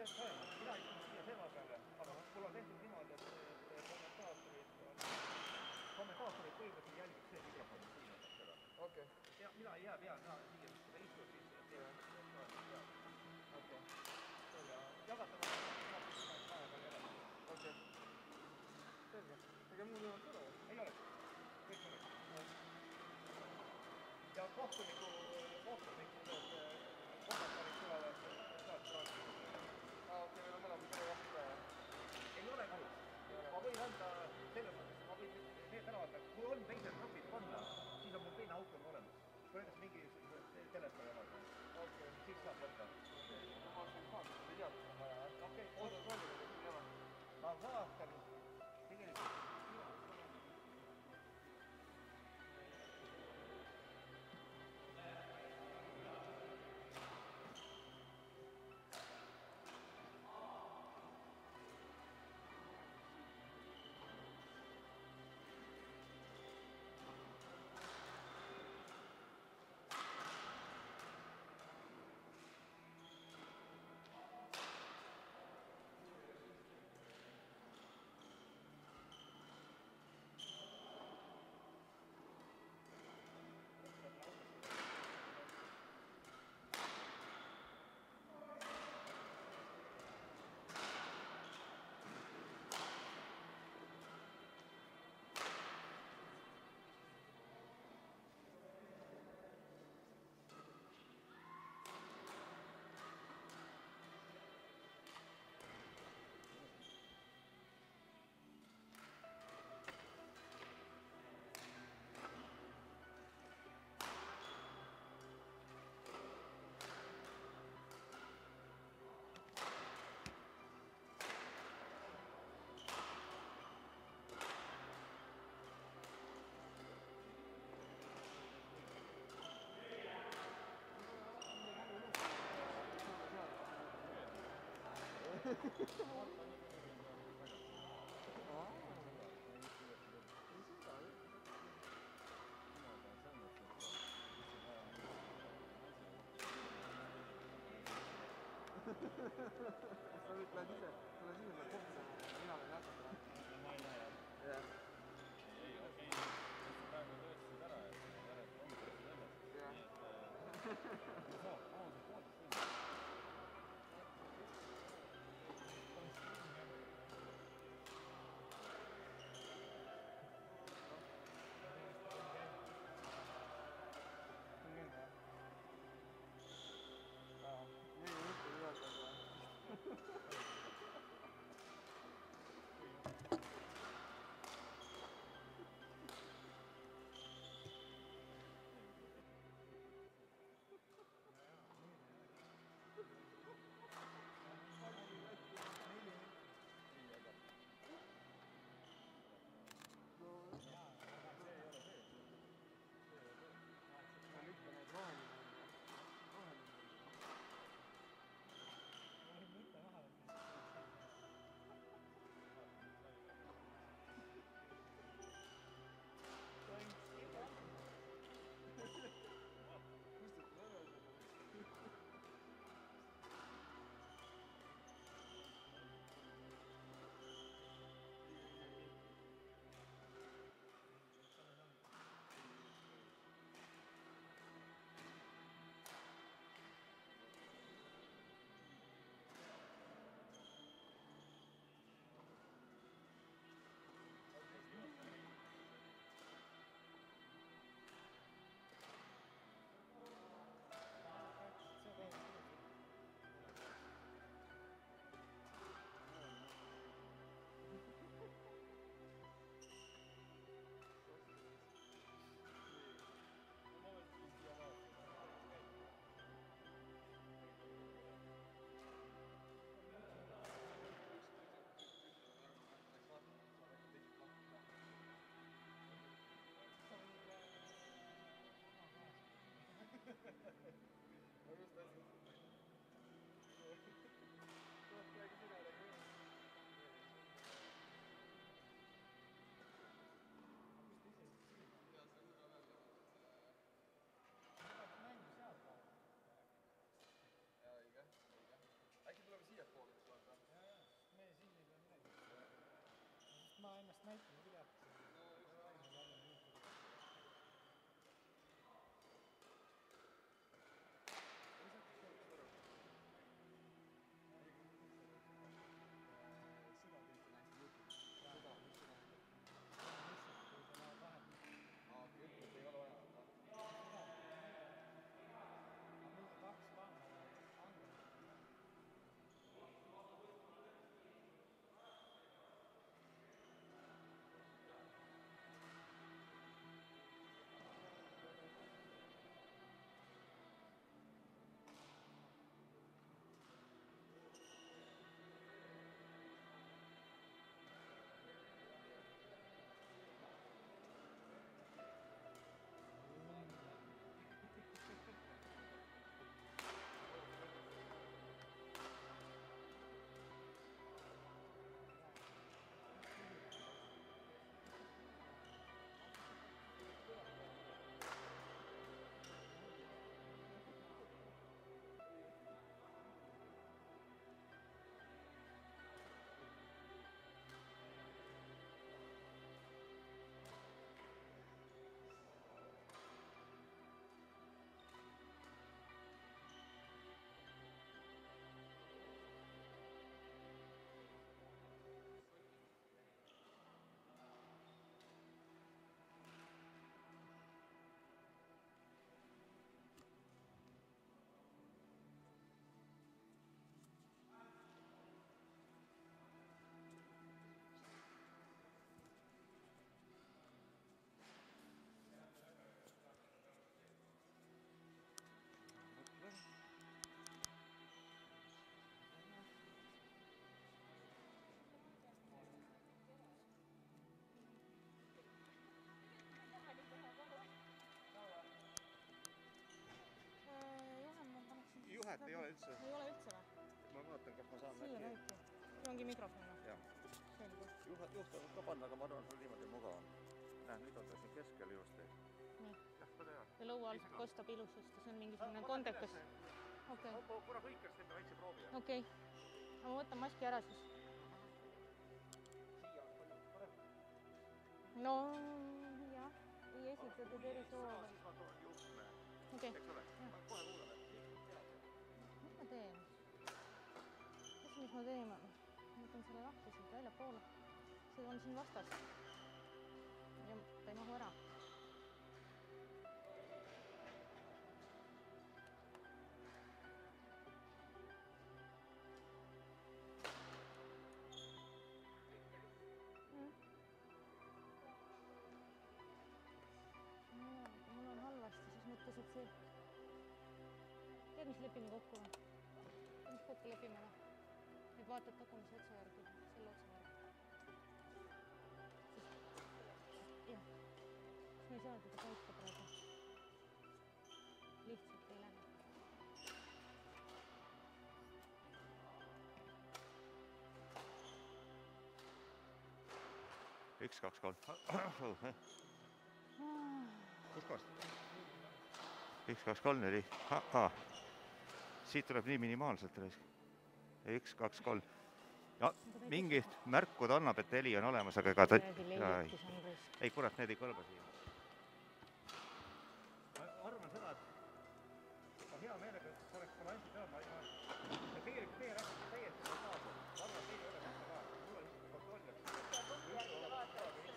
toimub, mina istun siia serva peale, aga mul on tehtud niimoodi, et, et kommentaatorid on, kommentaatorid põhimõtteliselt jälgib see mikrofon siin on seda. okei, ja mina ei jää peale, mina siia, kui ta istub, siis teeb seda okei, ja jagatama, vahepeal jagada. okei. selge, ega muud ei olnud ka või? ei ole, kõik korras. ja kohtuniku, kohtuniku need kommentaarid tulevad sealt raadiost. aa, okei, meil on mõlemad sama koht ka jah? ei ole kahjuks. ma võin anda selles mõttes, ma võin need ära anda, kui on teised grupid panna, siis on mul teine auk on olemas. kui näiteks mingisugused telefoni omad on, okei, siis saab võtta. ma vaatasin ka, kas on vaja. okei, oota, kontrolli, kas siin ole. ma vaatan, sa nüüd lähed ise, sa lähed ise pead kohvile, mina lähen jätkata. ma ei näe jah. jah, ei, okei okay., praegu töötasid ära, et järelikult hommikul väljas. Jah. nii et äh, saab, juhet ei ole üldse, ei ole üldse või? ma vaatan, kas ma saan äkki, siin ongi mikrofon või? jah, selge. juht, juht on ka panna, aga ma arvan, et sul niimoodi mugavam. näe, nüüd on ta siin keskel ilusti. Nii. jah, ja lõua alt kostab ilusasti, see on mingisugune kondekas. okei okay., kuna kõikjal teeme väikse proovi. okei okay.. ma võtan maski ära siis. on no jah, ei esitatud erisoove. siis ma toon juhtme, okei okay., eks ole, Jah. kohe ma teen? mis, mis ma teen? ma võtan selle lahti siit väljapoole. see on siin vastas. ja ta ei mahu ära. kui mul on halvasti, siis mõttes, et see tead, mis lepime kokku kokku lepime või? et vaatad tagumise otsa järgi, selle otsa järgi. jah, siis me ei saa teda täita praegu. lihtsalt ei lähe. üks, kaks, kolm. kus kohast? üks, kaks, kolm, neli. siit tuleb nii minimaalselt raisk. üks, kaks, kolm. ja mingit märku ta annab, et heli on olemas, aga ega ta, ei. on ei kurat, need ei kõlba siia. ma arvan seda, et ma hea meelega oleks balansi peal, ma ei tea, tegelikult teie räägite täiesti normaalselt, ma arvan, et teil ei ole mõtet ka, mul on lihtsalt kontroll,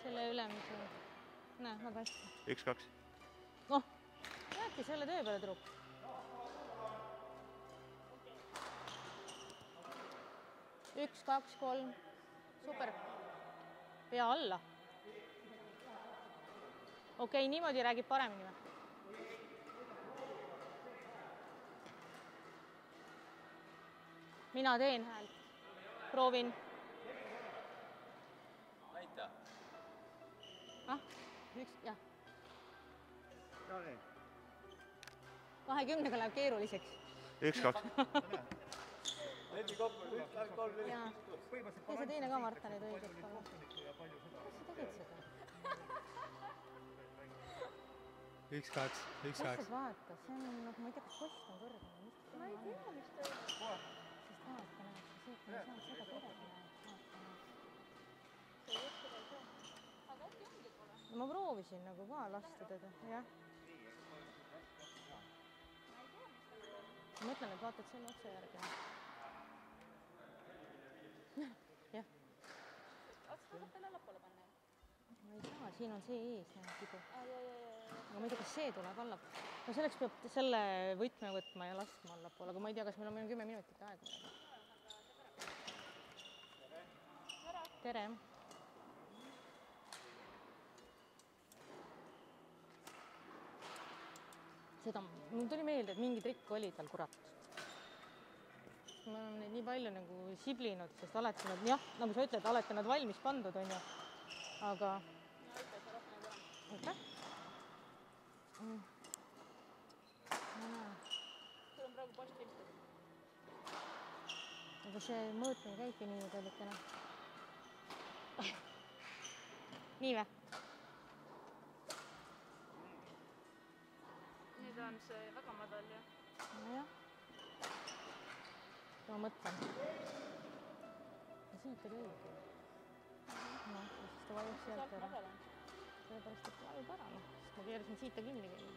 selle ülemise, näe, väga hästi. üks, kaks, noh, jääbki selle töö peale, tüdruk. üks, kaks, kolm, super. pea alla. okei okay,, niimoodi räägib paremini või? mina teen häält, proovin. näita. ah, üks, jah, kahekümnega läheb keeruliseks. üks, kaks, jaa, ja see teine ka Martanit õigelt palju palun. kas sa tegid seda? üks, kaks, üks, kaks vaata, see on nagu, ma ei tea, kas post on kõrgem või mis. ma ei tea, mis ta on. sest vaata, näed, sa siit ei saanud seda kuidagi näed, vaata näed. ma proovisin nagu ka lasta teda, jah. ma mõtlen, et vaatad selle otsa järgi. jah. kas tasub veel allapoole panna? Ma ei saa, siin on see ees, näe, tibu. aa, ja, ja, ja, ja. aga ma ei tea, kas see tuleb allapoole. no selleks peab selle võtme võtma ja laskma allapoole, aga ma ei tea, kas meil on, kümme minutit aega tere. seda, mul tuli meelde, et mingi trikk oli tal, kurat. ma olen neid nii palju nagu siblinud, sest alati nad, jah, nagu sa ütled, alati nad valmis pandud, onju. aga rohkem ei pane. aitäh mm.. ma näen, sul on praegu post viltu. aga see mõõtmine käibki nii tollikene. nii või? nüüd on see väga madal ja nojah. ma mõtlen. siit oli õige. Sellepärast, et vajub ära, noh, sest ma keerasin siit ta kinni kinni.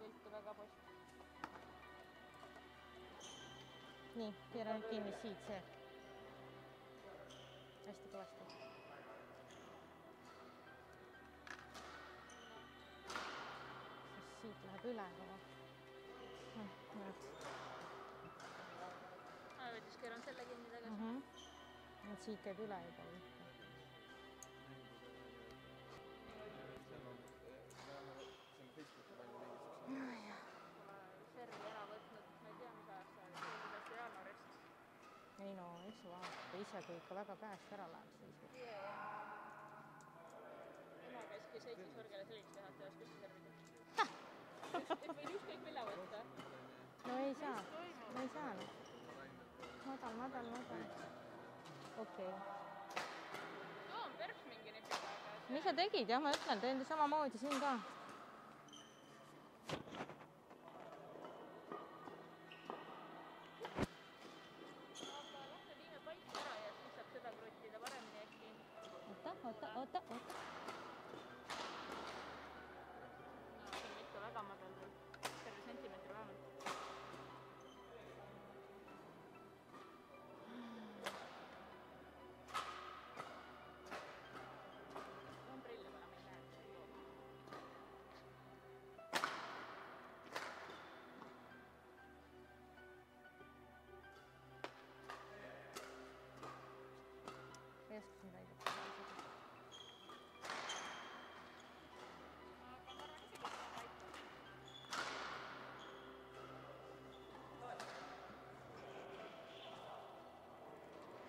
viltu väga post. nii, keera nüüd kinni siit see. hästi kõvasti. siis siit läheb üle noh, näed ma võttis keeran selle kinni tagasi mm. -hmm. Et siit käib üle juba pihta. servi ära võtnud, ma ei tea, mis ajast see oli, vist jaanuarist. ei no eks vaata ise, kui ikka väga käest ära läheb, siis ema käskis Heiki Sorgele selgeks teha, et ta oskas servida. et võid ükskõik mille võtta. no ei saa, no ei saa madal, madal, madal. Okei okay. too on perks mingi nipi mis sa tegid, jah, ma ütlen, teen samamoodi siin ka.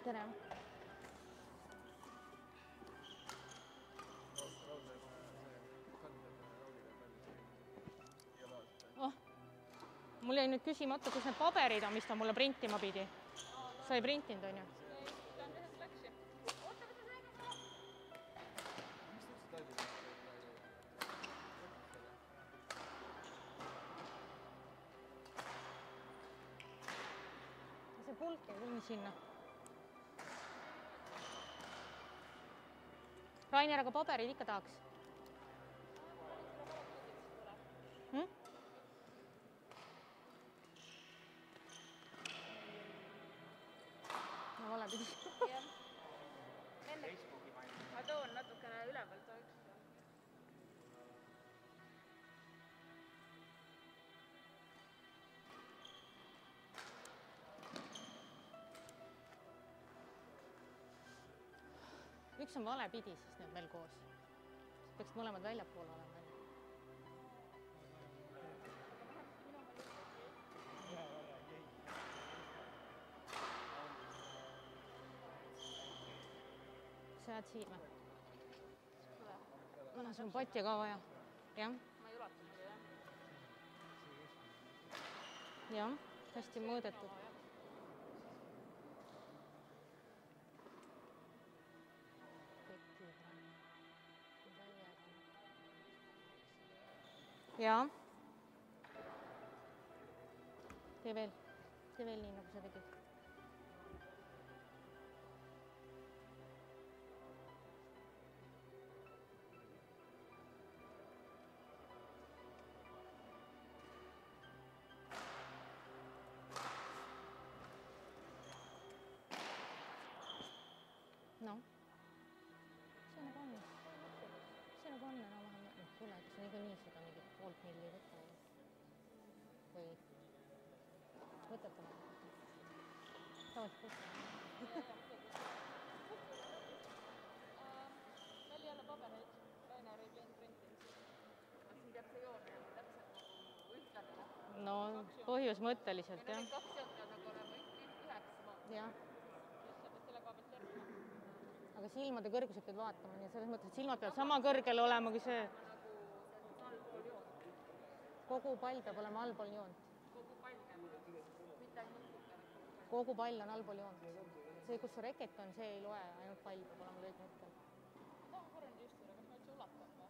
Tere. oh, mul jäi nüüd küsimata, kus need paberid on, mis ta mulle printima pidi. sa ei printinud, onju? see pulk jäi küll sinna. Rainer, aga pabereid ikka tahaks üks on vale pidi siis need veel koos. peaks mõlemad väljapool olema. sa jääd siia või? sul on patja ka vaja. jah, ma ei ulata muidu jah. jah, hästi mõõdetud. jaa. tee veel, tee veel nii, nagu sa tegid. noh, see nagu on, see nagu on enam-vähem, noh, tuletus niikuinii ju. või võtate või? võtate. meil ei ole pabereid, Rainer ei printinud. siin peab see joon olema täpselt nagu ühtlane. no põhimõtteliselt ja jah kaks joont peavad nagu olema üheks jah, sa pead selle koha pealt järgima. aga silmade kõrguselt pead vaatama, nii et selles mõttes, et silmad peavad sama kõrgel olema kui see. Kogu pall peab olema allpool joont. kogu pall peab olema, mitte ainult nutikene. kogu pall on allpool joont. see, kus su reket on, see ei loe, ainult pall peab olema kõik hetkel. ma tahan korra nüüd istuda, kas ma üldse ulatan või?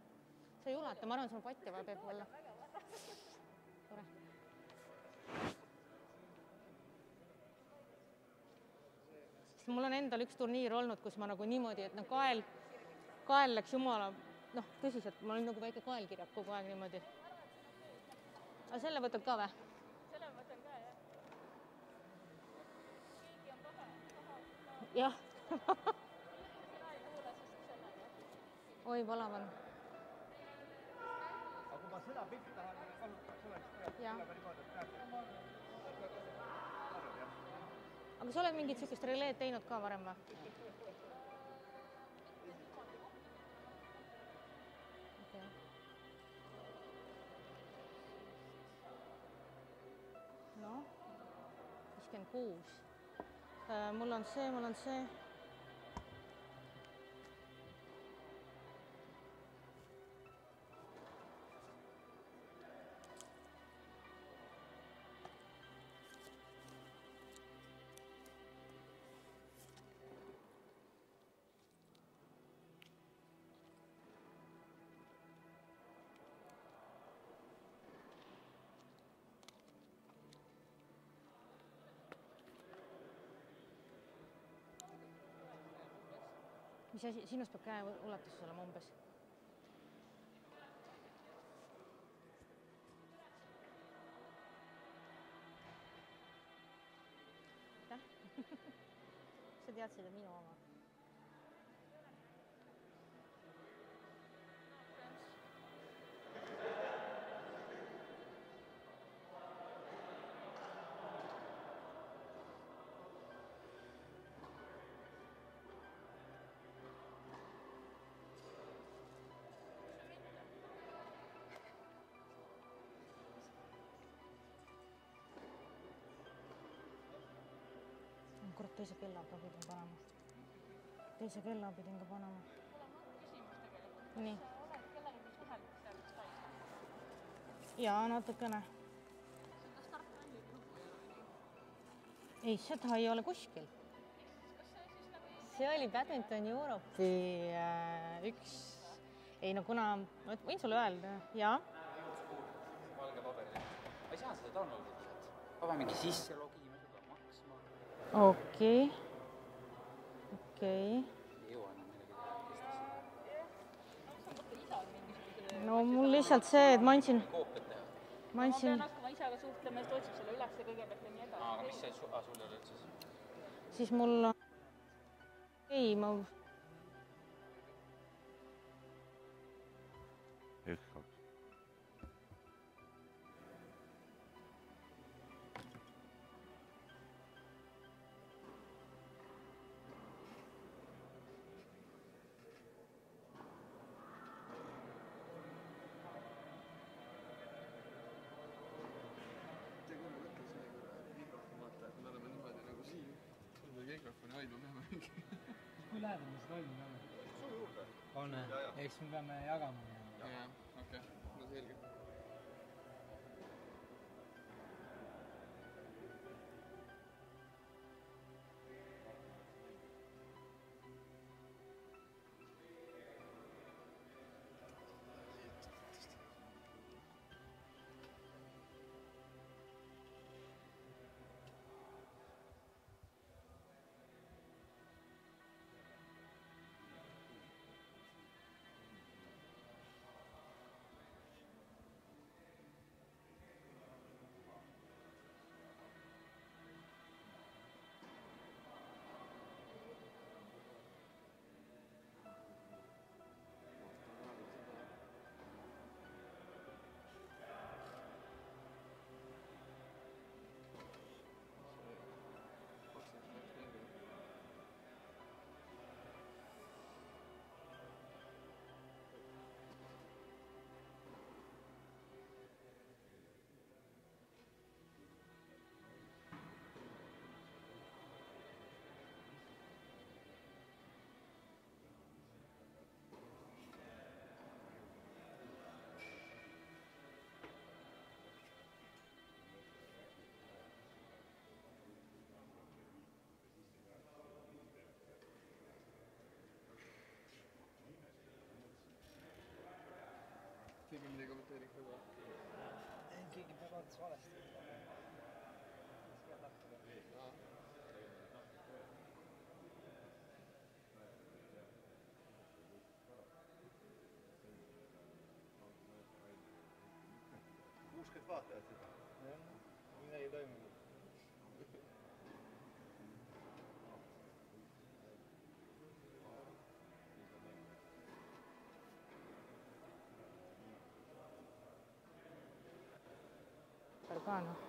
sa ei ulata, ma arvan, sul patja vaja peab olla. tore. sest mul on endal üks turniir olnud, kus ma nagu niimoodi, et noh, kael, kael läks jumala, noh, tõsiselt, mul oli nagu väike kaelkirjak kogu aeg niimoodi. Aga selle võtad ka või? selle ma võtan ka jah. jah. siis oi, palav on. aga kui ma seda pilti tahan kasutada, oleks Jah. tuleb niimoodi, et näed. aga sa oled mingit niisugust releed teinud ka varem või? kuus. mul on see, mul on see. Mis asi, sinust peab käe ulatuses olema umbes? kurat, teise kella ka pidin panema. teise kella pidin ka panema. nii, jaa, natukene. ei seda ei ole kuskil. see oli Badminton Europe'i äh, üks, ei no kuna, ma võin sulle öelda, jaa, valge paberil. ma ei saa seda download ida sealt. pean mingi sisse logima, mõtled isal mingisuguse no mul lihtsalt see, et ma andsin, ma ma andsin pean, hakkama isaga suhtlema siis ta otsib selle üles kõigepealt ja nii aa, aga mis edasi. see sul ei ole üldse siis? siis mul, ei, ma, eks me peame jagama. Niikuinii kommenteeriks nagu. keegi peab vaatas valesti. kuuskümmend vaatajat juba. midagi ei toimu. Ka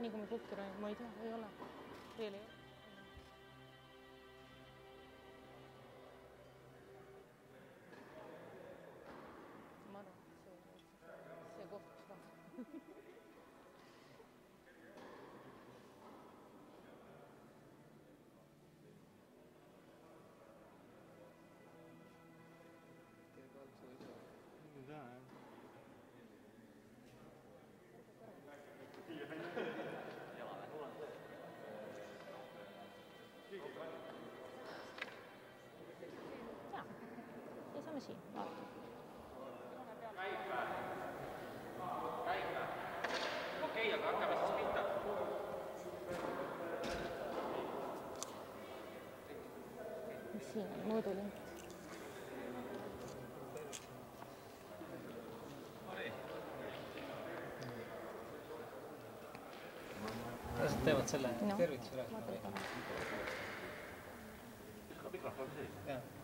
nii kui ma pukki olen, ma ei tea, ei ole. veel ei ole. Siin on, mõõdulink. las nad teevad selle Noh. tervituse üle. jah. vastasvõistkonnale.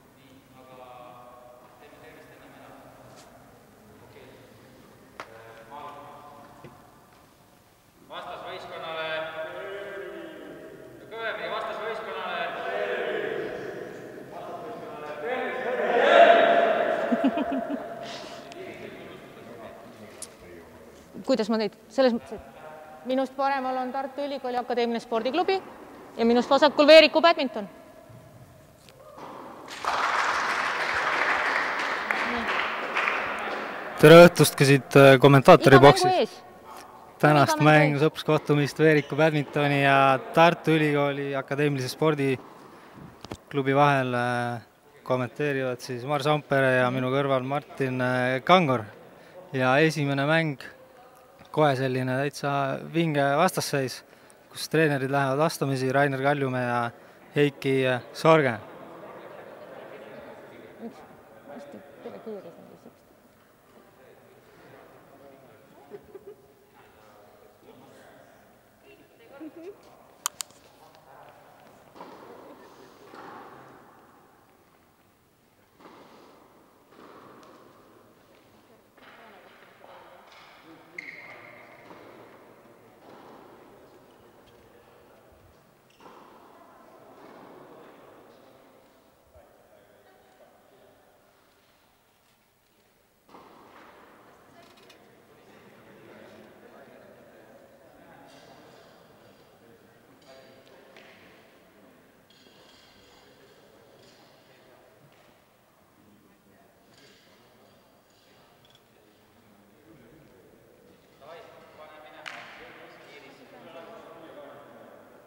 Kuidas ma neid, selles mõttes, et minust paremal on Tartu Ülikooli Akadeemiline Spordiklubi ja minust vasakul Veeriku badminton. tere õhtust ka siit äh, kommentaatori boksist. tänast mängu sõpruskohtumist Veeriku badmintoni ja Tartu Ülikooli Akadeemilise Spordiklubi vahel äh, kommenteerivad siis Mars Ampere ja minu kõrval Martin äh, Kangor. ja esimene mäng, kohe selline täitsa vinge vastasseis, kus treenerid lähevad vastamisi, Rainer Kaljumäe ja Heiki Sorge. hästi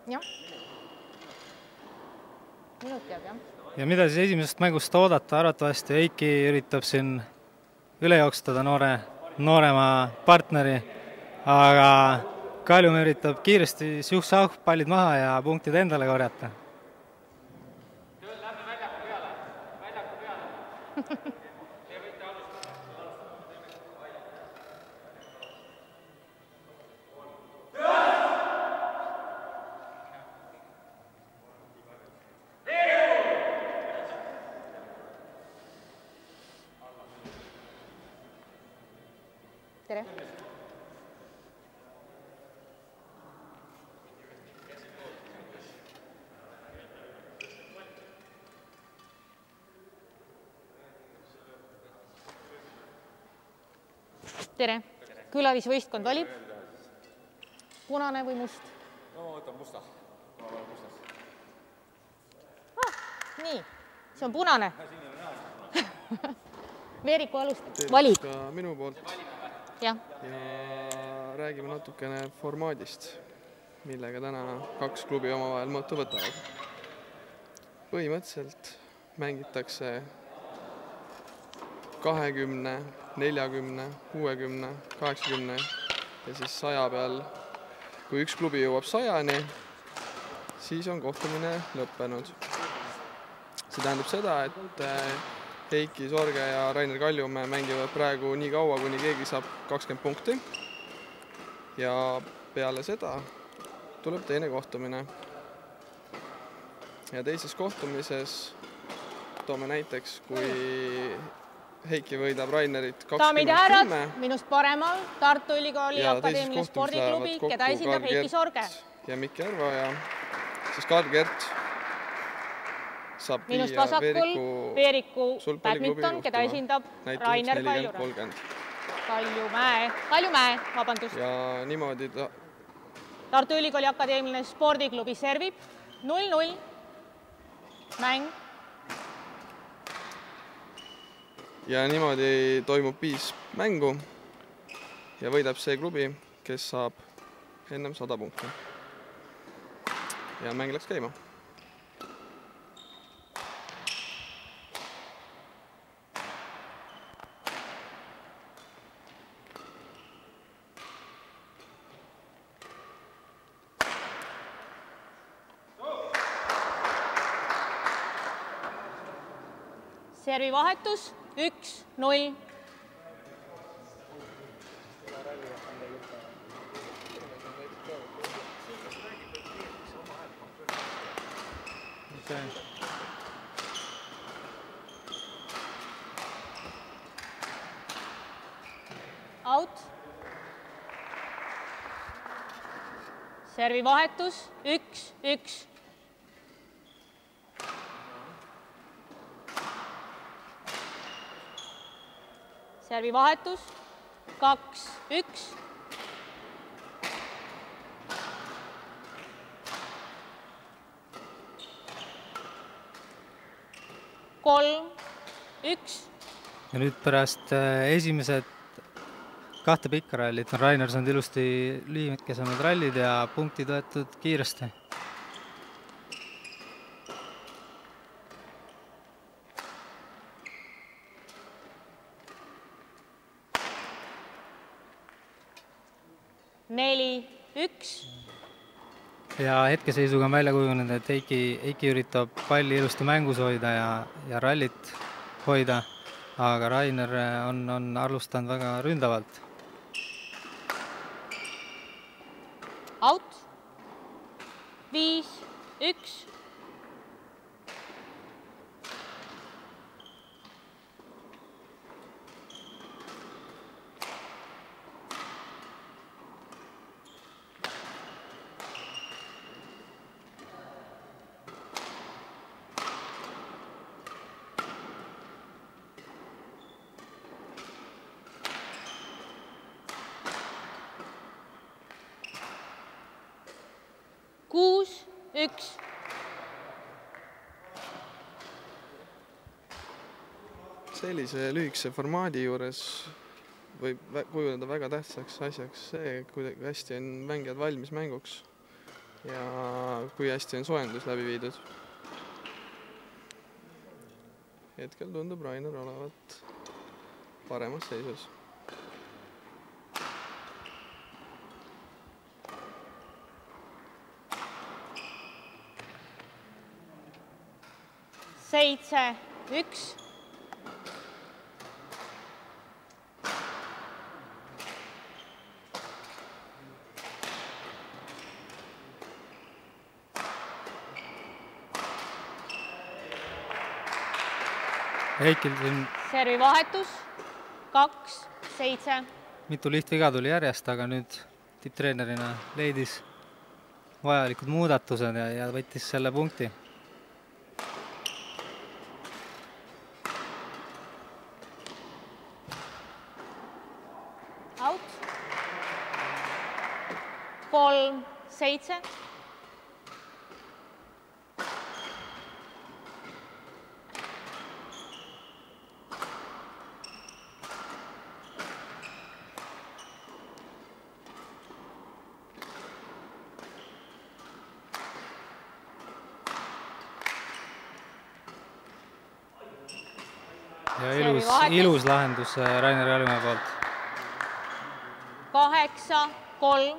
jah. minut jääb jah. ja mida siis esimesest mängust oodata, arvatavasti Eiki üritab siin üle jooksutada noore, noorema partneri, aga Kaljumäe üritab kiiresti siuh-sauh pallid maha ja punktid endale korjata. tere! Külalisvõistkond valib punane või must? no ma võtan musta. ma panen mustast. Ah, nii, see on punane. Veeriku alustab, valid, ka minu poolt jah. ja räägime natukene formaadist, millega täna kaks klubi omavahel mõõtu võtavad. põhimõtteliselt mängitakse kahekümne, neljakümne, kuuekümne, kaheksakümne ja siis saja peal. kui üks klubi jõuab sajani, siis on kohtumine lõppenud. see tähendab seda, et eh, Heiki Sorge ja Rainer Kaljumäe mängivad praegu nii kaua, kuni keegi saab kakskümmend punkti. ja peale seda tuleb teine kohtumine. ja teises kohtumises toome näiteks, kui Heiki võidab Rainerit daamid ja härrad, minust paremal Tartu Ülikooli ja Akadeemiline spordiklubi, keda esindab Heiki Sorge. ja Mikk Järva ja siis Karl Kert saab minust vasakul Veeriku badminton, keda esindab Rainer kolmkümmend. Kaljumäe, Kaljumäe, vabandust. ja niimoodi ta Tartu Ülikooli Akadeemiline spordiklubi servib null-null mäng ja niimoodi toimub viis mängu ja võidab see klubi, kes saab ennem sada punkti. ja mäng läks käima. servivahetus üks-null. okei. out. servivahetus üks-üks. servivahetus kaks-üks. kolm, üks ja nüüd pärast äh, esimesed kahte pikka rallit on Rainer saanud ilusti lühikesemad rallid ja punktid võetud kiiresti. neli, üks, ja hetkeseisuga on välja kujunenud, et Heiki, Heiki üritab palli ilusti mängus hoida ja, ja rallit hoida, aga Rainer on, on alustanud väga ründavalt. out, viis, üks, kuus, üks, sellise lühikese formaadi juures võib kujuneda väga tähtsaks asjaks see, kui hästi on mängijad valmis mänguks ja kui hästi on soojendus läbi viidud. hetkel tundub Rainer olevat paremas seisus. seitse, üks, Heikil siin servivahetus kaks, seitse, mitu lihtviga tuli järjest, aga nüüd tipptreenerina leidis vajalikud muudatused ja, ja võttis selle punkti. seitse ja ilus, ilus lahendus äh, Rainer Jalimäe poolt. kaheksa, kolm,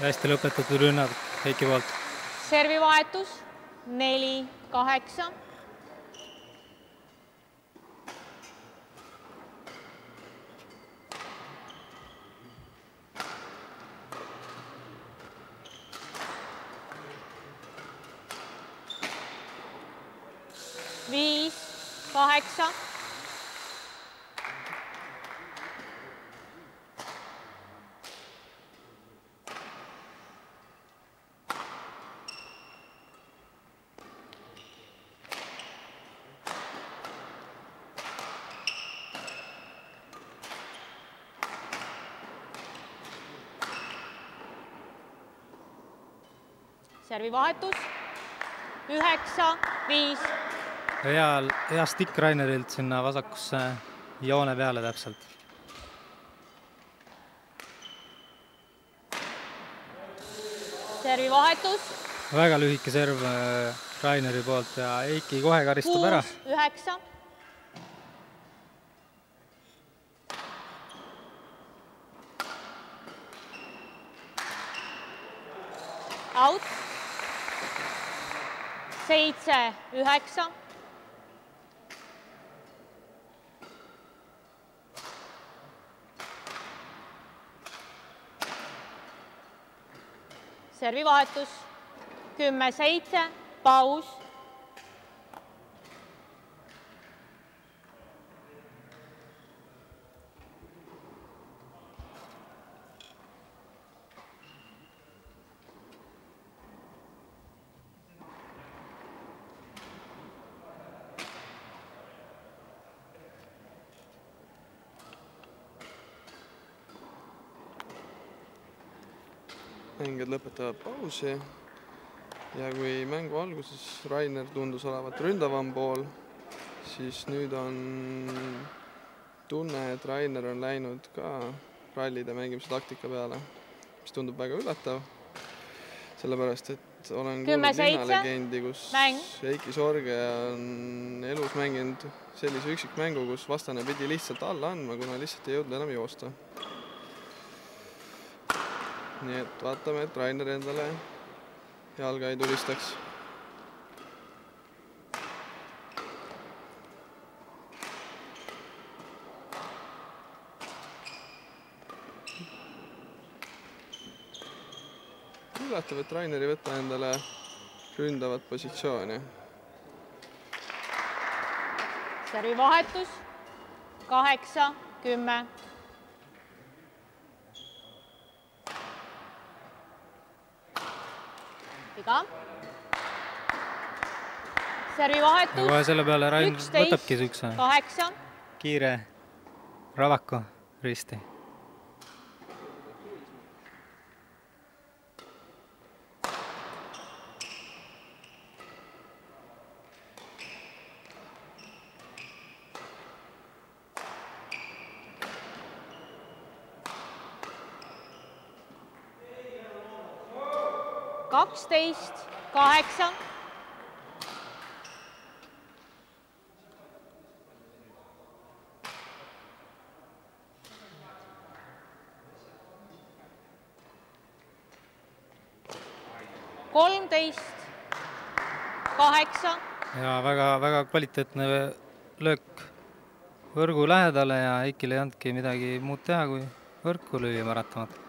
hästi lõpetatud rünnak Heiki poolt. servivahetus, neli, kaheksa, viis, kaheksa, servivahetus, üheksa, viis, hea, hea stikk Rainerilt sinna vasakusse joone peale täpselt. servivahetus, väga lühike serv äh, Raineri poolt ja Heiki kohe karistab ära. kuus, üheksa. out. Seitse, üheksa. servivahetus, kümme, seitse, paus mängijad lõpetavad pausi. Ja kui mängu alguses Rainer tundus olevat ründavam pool, siis nüüd on tunne, et Rainer on läinud ka rallide mängimise taktika peale, mis tundub väga üllatav, sellepärast et olen kuulnud linnalegendi, kus mäng. Heiki Sorge on elus mänginud sellise üksikmängu, kus vastane pidi lihtsalt alla andma, kuna lihtsalt ei jõudnud enam joosta nii et vaatame, et Rainer endale jalga ei tulistaks. üllatav, et Rainer ei võta endale ründavat positsiooni. servivahetus, kaheksa, kümme. Ja servivahetus, kohe selle peale Rain üksteist, võtabki siukse. kaheksa, kiire ravaku risti. Kaksteist, kaheksa, kolmteist, kaheksa, ja väga-väga kvaliteetne löök võrgu lähedale ja Heikil ei olnudki midagi muud teha, kui võrku lüüa paratamatult.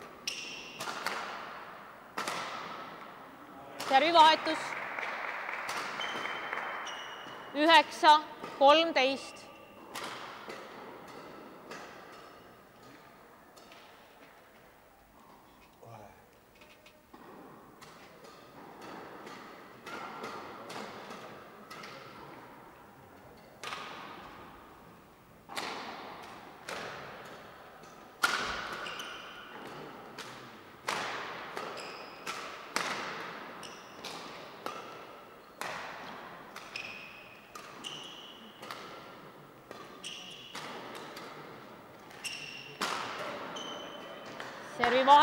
Servivahetus, üheksa, kolmteist,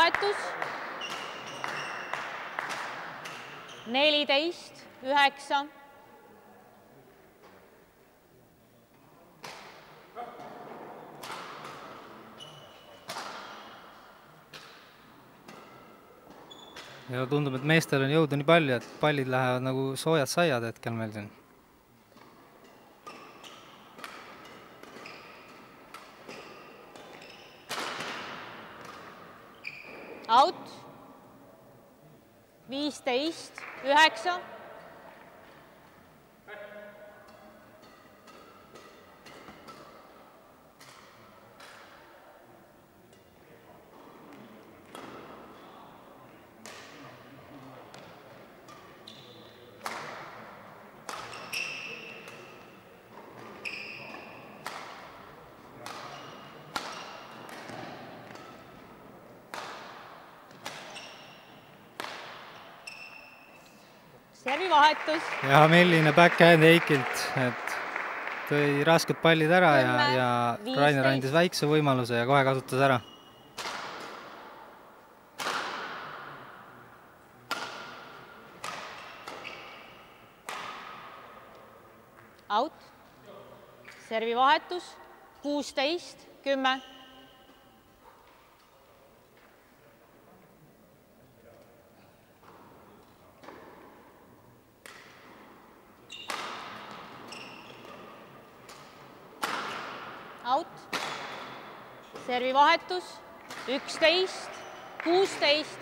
servivahetus. neliteist, üheksa. ja tundub, et meestel on jõudu nii palju, et pallid lähevad nagu soojad saiad hetkel meil siin. out. viisteist, üheksa. Servivahetus, ja Melline backhand Heikilt, et tõi rasked pallid ära ja, ja. Rainer andis väikse võimaluse ja kohe kasutas ära. out. servivahetus, kuusteist, kümme. out. Servivahetus, üksteist, kuusteist.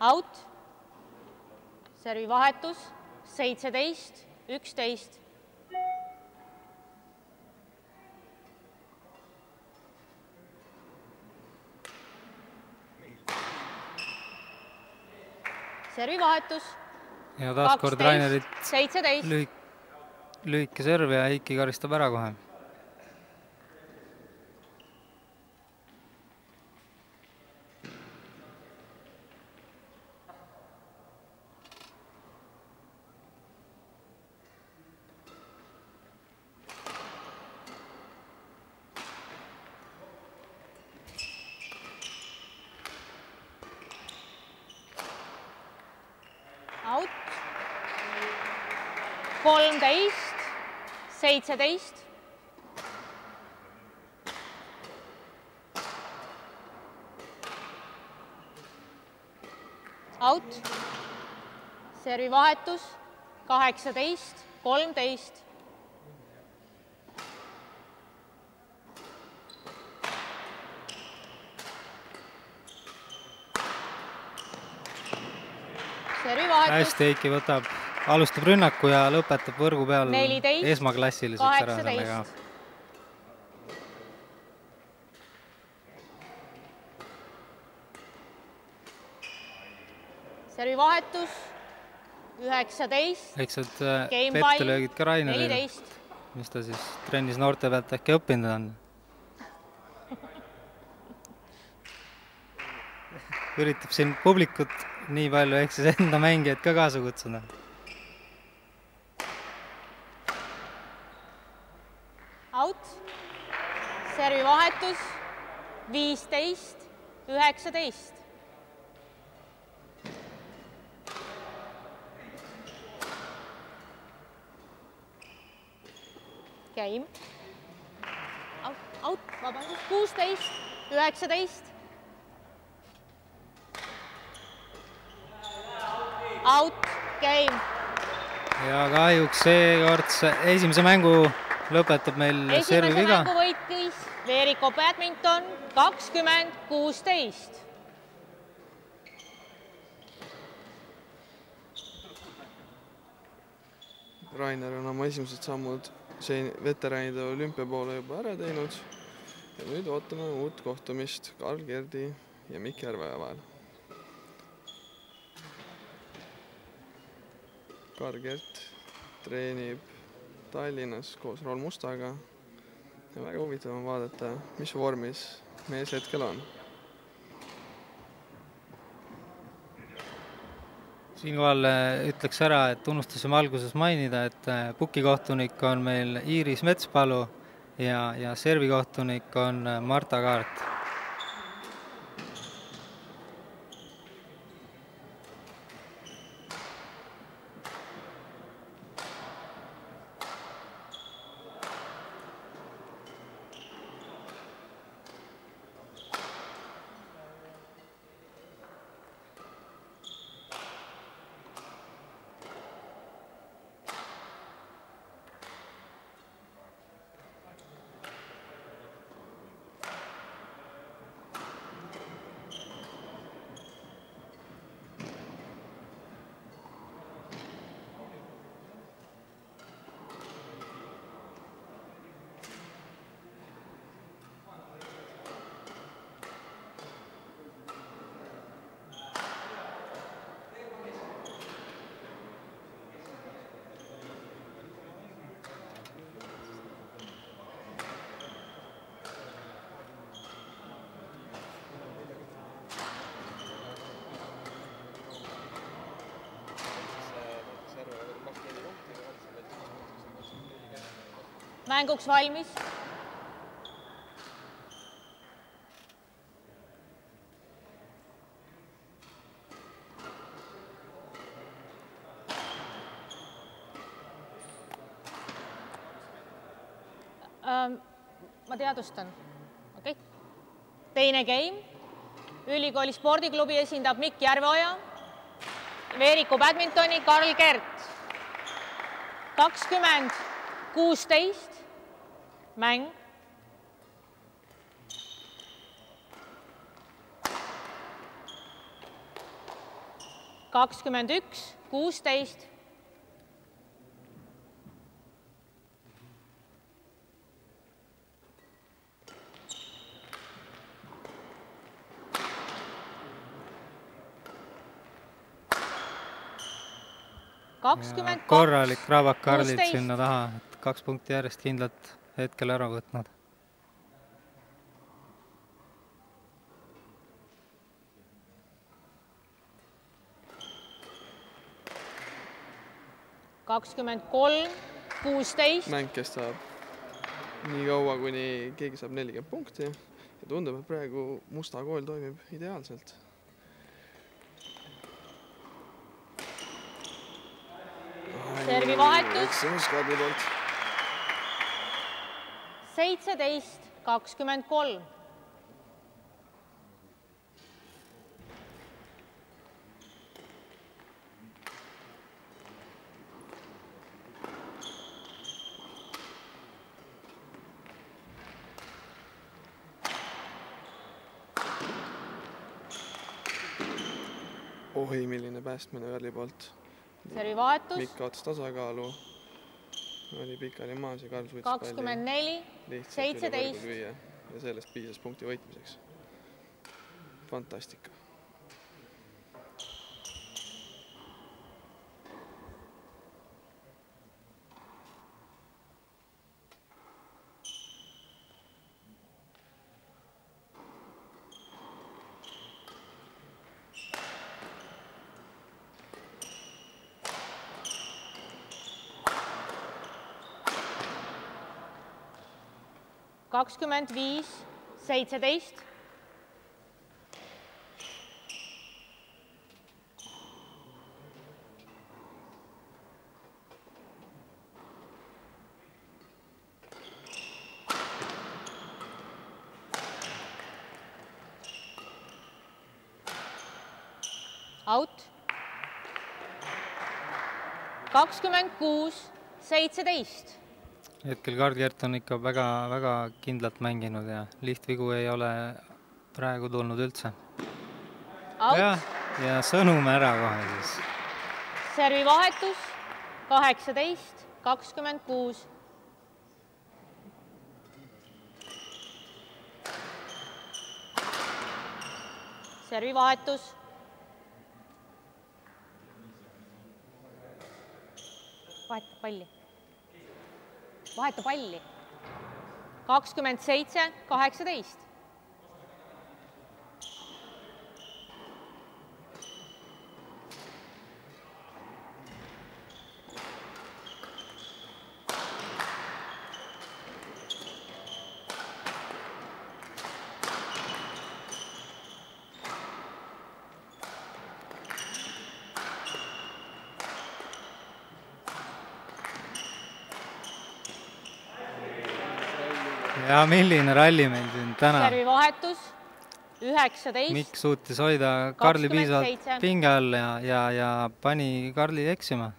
out. servivahetus, seitseteist, üksteist. Servivahetus, ja taaskord Rainerit lühik-, lühike serv ja Heiki karistab ära kohe. out. kolmteist, seitseteist. out. servivahetus, kaheksateist, kolmteist. servivahetus, hästi, Heiki võtab, alustab rünnaku ja lõpetab võrgu peal sellega. kaheksateist. servivahetus, üheksateist, väiksed äh, pettelöögid ka Rainerile, mis ta siis trennis noorte pealt äkki õppinud on. üritab siin publikut nii palju, ehk siis enda mängijaid ka kaasa kutsuda. out, servivahetus, viisteist, üheksateist. Game. out, out, vabandust, kuusteist, üheksateist. out, game. ja kahjuks seekord see esimese mängu lõpetab meil esimese servi viga. mängu võitis Veeriko Badminton kakskümmend kuusteist. Rainer on oma esimesed sammud see veteranide olümpia poole juba ära teinud ja nüüd ootame uut kohtumist Karl Kerdi ja Mikk Järveoja vahel. Karl Kert treenib Tallinnas koos Raul Mustaga ja väga huvitav on vaadata, mis vormis mees hetkel on. siinkohal äh, ütleks ära, et unustasime alguses mainida, et äh, pukikohtunik on meil Iiris Metspalu ja, ja servikohtunik on äh, Marta Kaart mänguks valmis. Ähm, ma teadvustan, okei okay.. teine game, ülikooli spordiklubi esindab Mikk Järveoja, Veeriku badmintoni Karl Kert. kakskümmend kuusteist, mäng. kakskümmend üks, kuusteist. kakskümmend kaks. korralik 16. sinna taha, et kaks punkti järjest kindlalt hetkel ära võtnud. kakskümmend kolm, kuusteist. mäng kestab nii kaua, kuni keegi saab nelikümmend punkti ja tundub, et praegu musta kool toimib ideaalselt. servivahetus. eksimus Kadri poolt. Seitseteist, kakskümmend kolm. oi, milline päästmine Värli poolt. servivahetus, Mikk kaotas tasakaalu. oli pikali maas ja Karl suutis kakskümmend neli, lihtsalt üle võrgu lüüa ja sellest piisas punkti võitmiseks. fantastika. Kakskümmend viis, seitseteist. out. kakskümmend kuus, seitseteist hetkel Karl Kert on ikka väga-väga kindlalt mänginud ja lihtvigu ei ole praegu tulnud üldse. ja, ja sõnum ära kohe siis. servivahetus kaheksateist, kakskümmend kuus. servivahetus. vaheta palli. Vaheta palli. kakskümmend seitse, kaheksateist. Ja milline ralli meil siin täna. servivahetus üheksateist, Mikk suutis hoida Karli 27. piisavalt pinge all ja, ja, ja pani Karli eksima.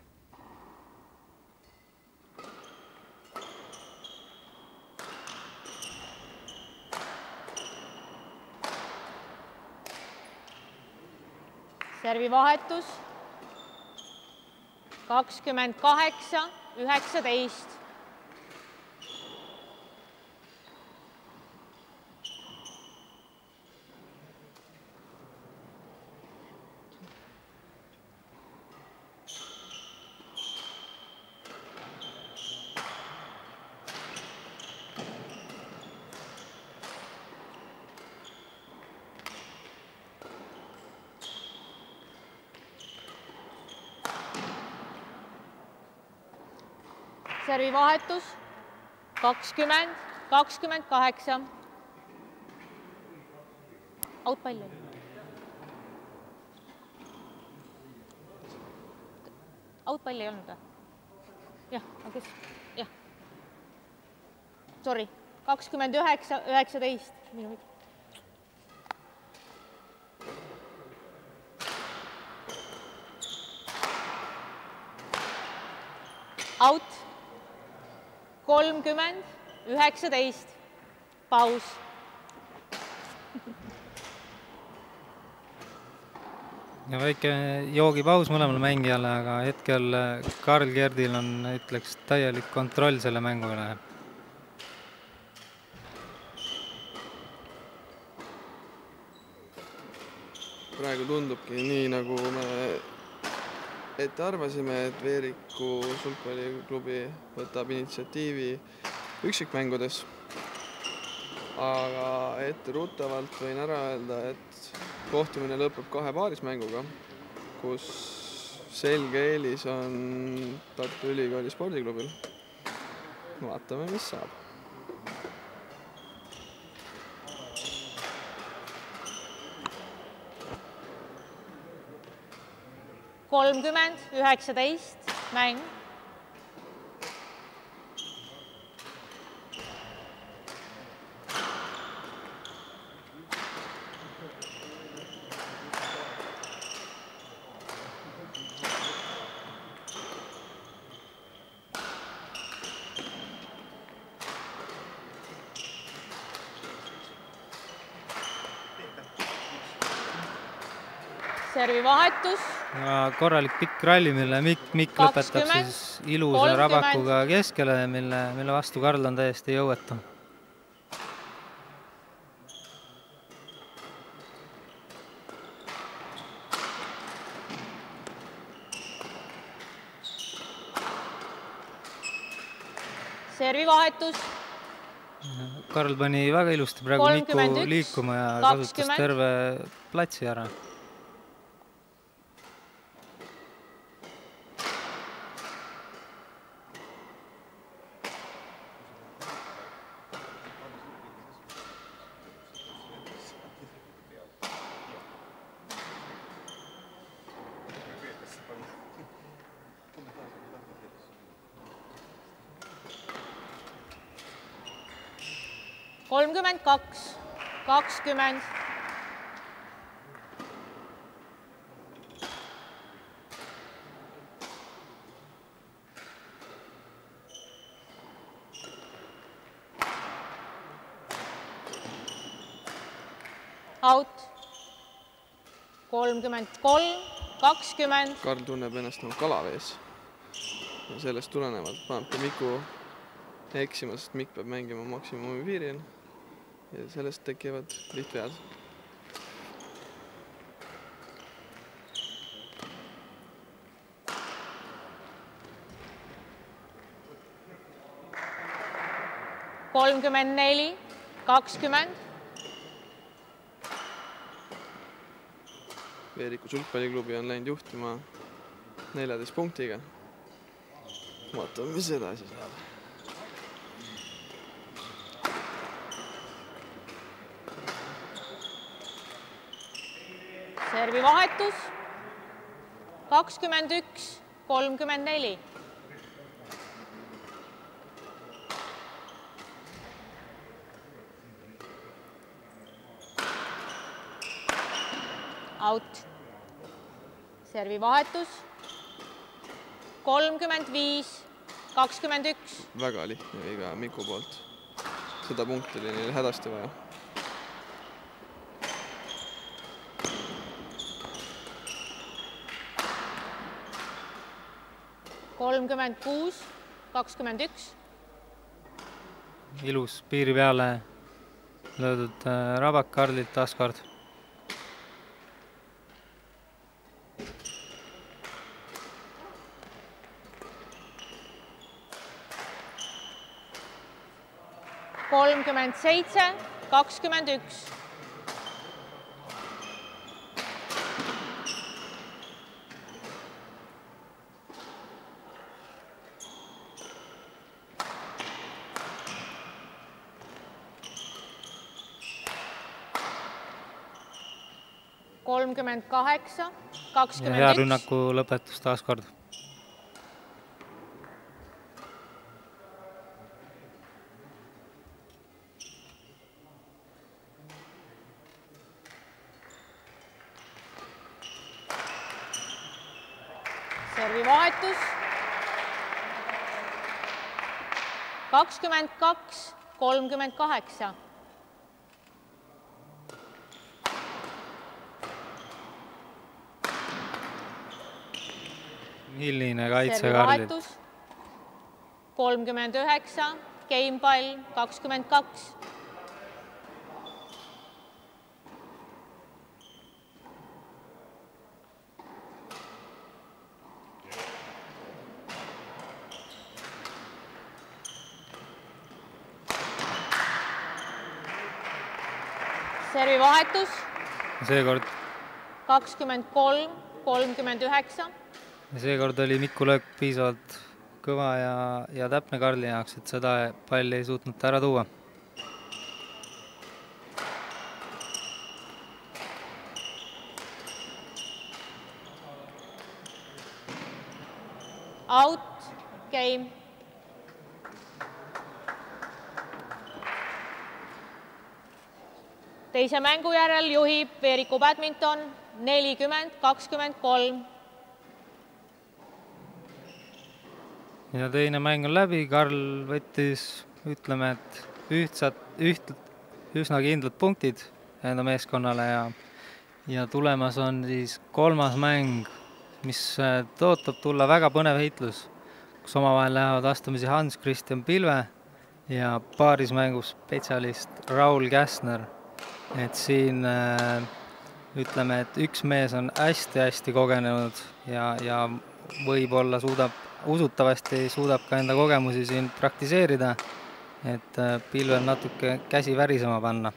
servivahetus kakskümmend kaheksa, üheksateist, servivahetus kakskümmend, kakskümmend kaheksa. outpall oli. outpalli ei olnud või? jah, aga kes, jah. Sorry, kakskümmend üheksa, üheksateist, minu viga. out, kolmkümmend, üheksateist, paus. ja väike joogipaus mõlemale mängijale, aga hetkel äh, Karl Gerdil on, ütleks, täielik kontroll selle mängu üle. praegu tundubki nii, nagu me ette arvasime, et Veeriku sulgpalliklubi võtab initsiatiivi üksikmängudes. aga etteruttavalt võin ära öelda, et kohtumine lõpeb kahe paarismänguga, kus selge eelis on Tartu Ülikooli spordiklubil. vaatame, mis saab kolmkümmend, üheksateist, mäng. servivahetus ja korralik pikk ralli, mille Mikk, Mikk lõpetab siis ilusa kolmkümmend. rabakuga keskele, mille, mille vastu Karl on täiesti jõuetu. servivahetus Karl pani väga ilusti praegu Miku 31, liikuma ja kasutas 20. terve platsi ära. kolmkümmend kaks, kakskümmend, out, kolmkümmend kolm, kakskümmend, Karl tunneb ennast nagu kalavees. ja sellest tulenevalt paneb ta Miku eksima, sest Mikk peab mängima maksimumi piiril. Ja sellest tekivad lihtvead. kolmkümmend neli, kakskümmend, Veeriku sulgpalliklubi on läinud juhtima neljateist punktiga. vaatame, mis edasi saab. värvivahetus, kakskümmend üks, kolmkümmend neli. out, servivahetus, kolmkümmend viis, kakskümmend üks. väga lihtne viga Miku poolt, seda punkti oli neil hädasti vaja. Kolmkümmend kuus, kakskümmend üks, ilus piiri peale löödud äh, rabak Karlilt taaskord. kolmkümmend seitse, kakskümmend üks, kolmkümmend kaheksa, ja hea kakskümmend üks, rünnaku lõpetus taaskord. servi vahetus. kakskümmend kaks, kolmkümmend kaheksa, hiline kaitse servi Karlilt. vahetus. kolmkümmend üheksa, game pall kakskümmend kaks, servi vahetus seekord, kakskümmend kolm, kolmkümmend üheksa, seekord oli Miku löök piisavalt kõva ja, ja täpne Karli jaoks, et seda palli ei suutnud ta ära tuua. out, game. teise mängu järel juhib Veeriku badminton nelikümmend, kakskümmend kolm. Ja teine mäng on läbi, Karl võttis, ütleme, et ühtsad, üht, üsna kindlad punktid enda meeskonnale ja ja tulemas on siis kolmas mäng, mis äh, tõotab tulla väga põnev heitlus, kus omavahel lähevad vastamisi Hans-Christian Pilve ja paarismängu spetsialist Raul Käsner. et siin äh, ütleme, et üks mees on hästi-hästi kogenenud ja, ja võib-olla suudab, usutavasti suudab ka enda kogemusi siin praktiseerida, et äh, pilvel natuke käsi värisema panna.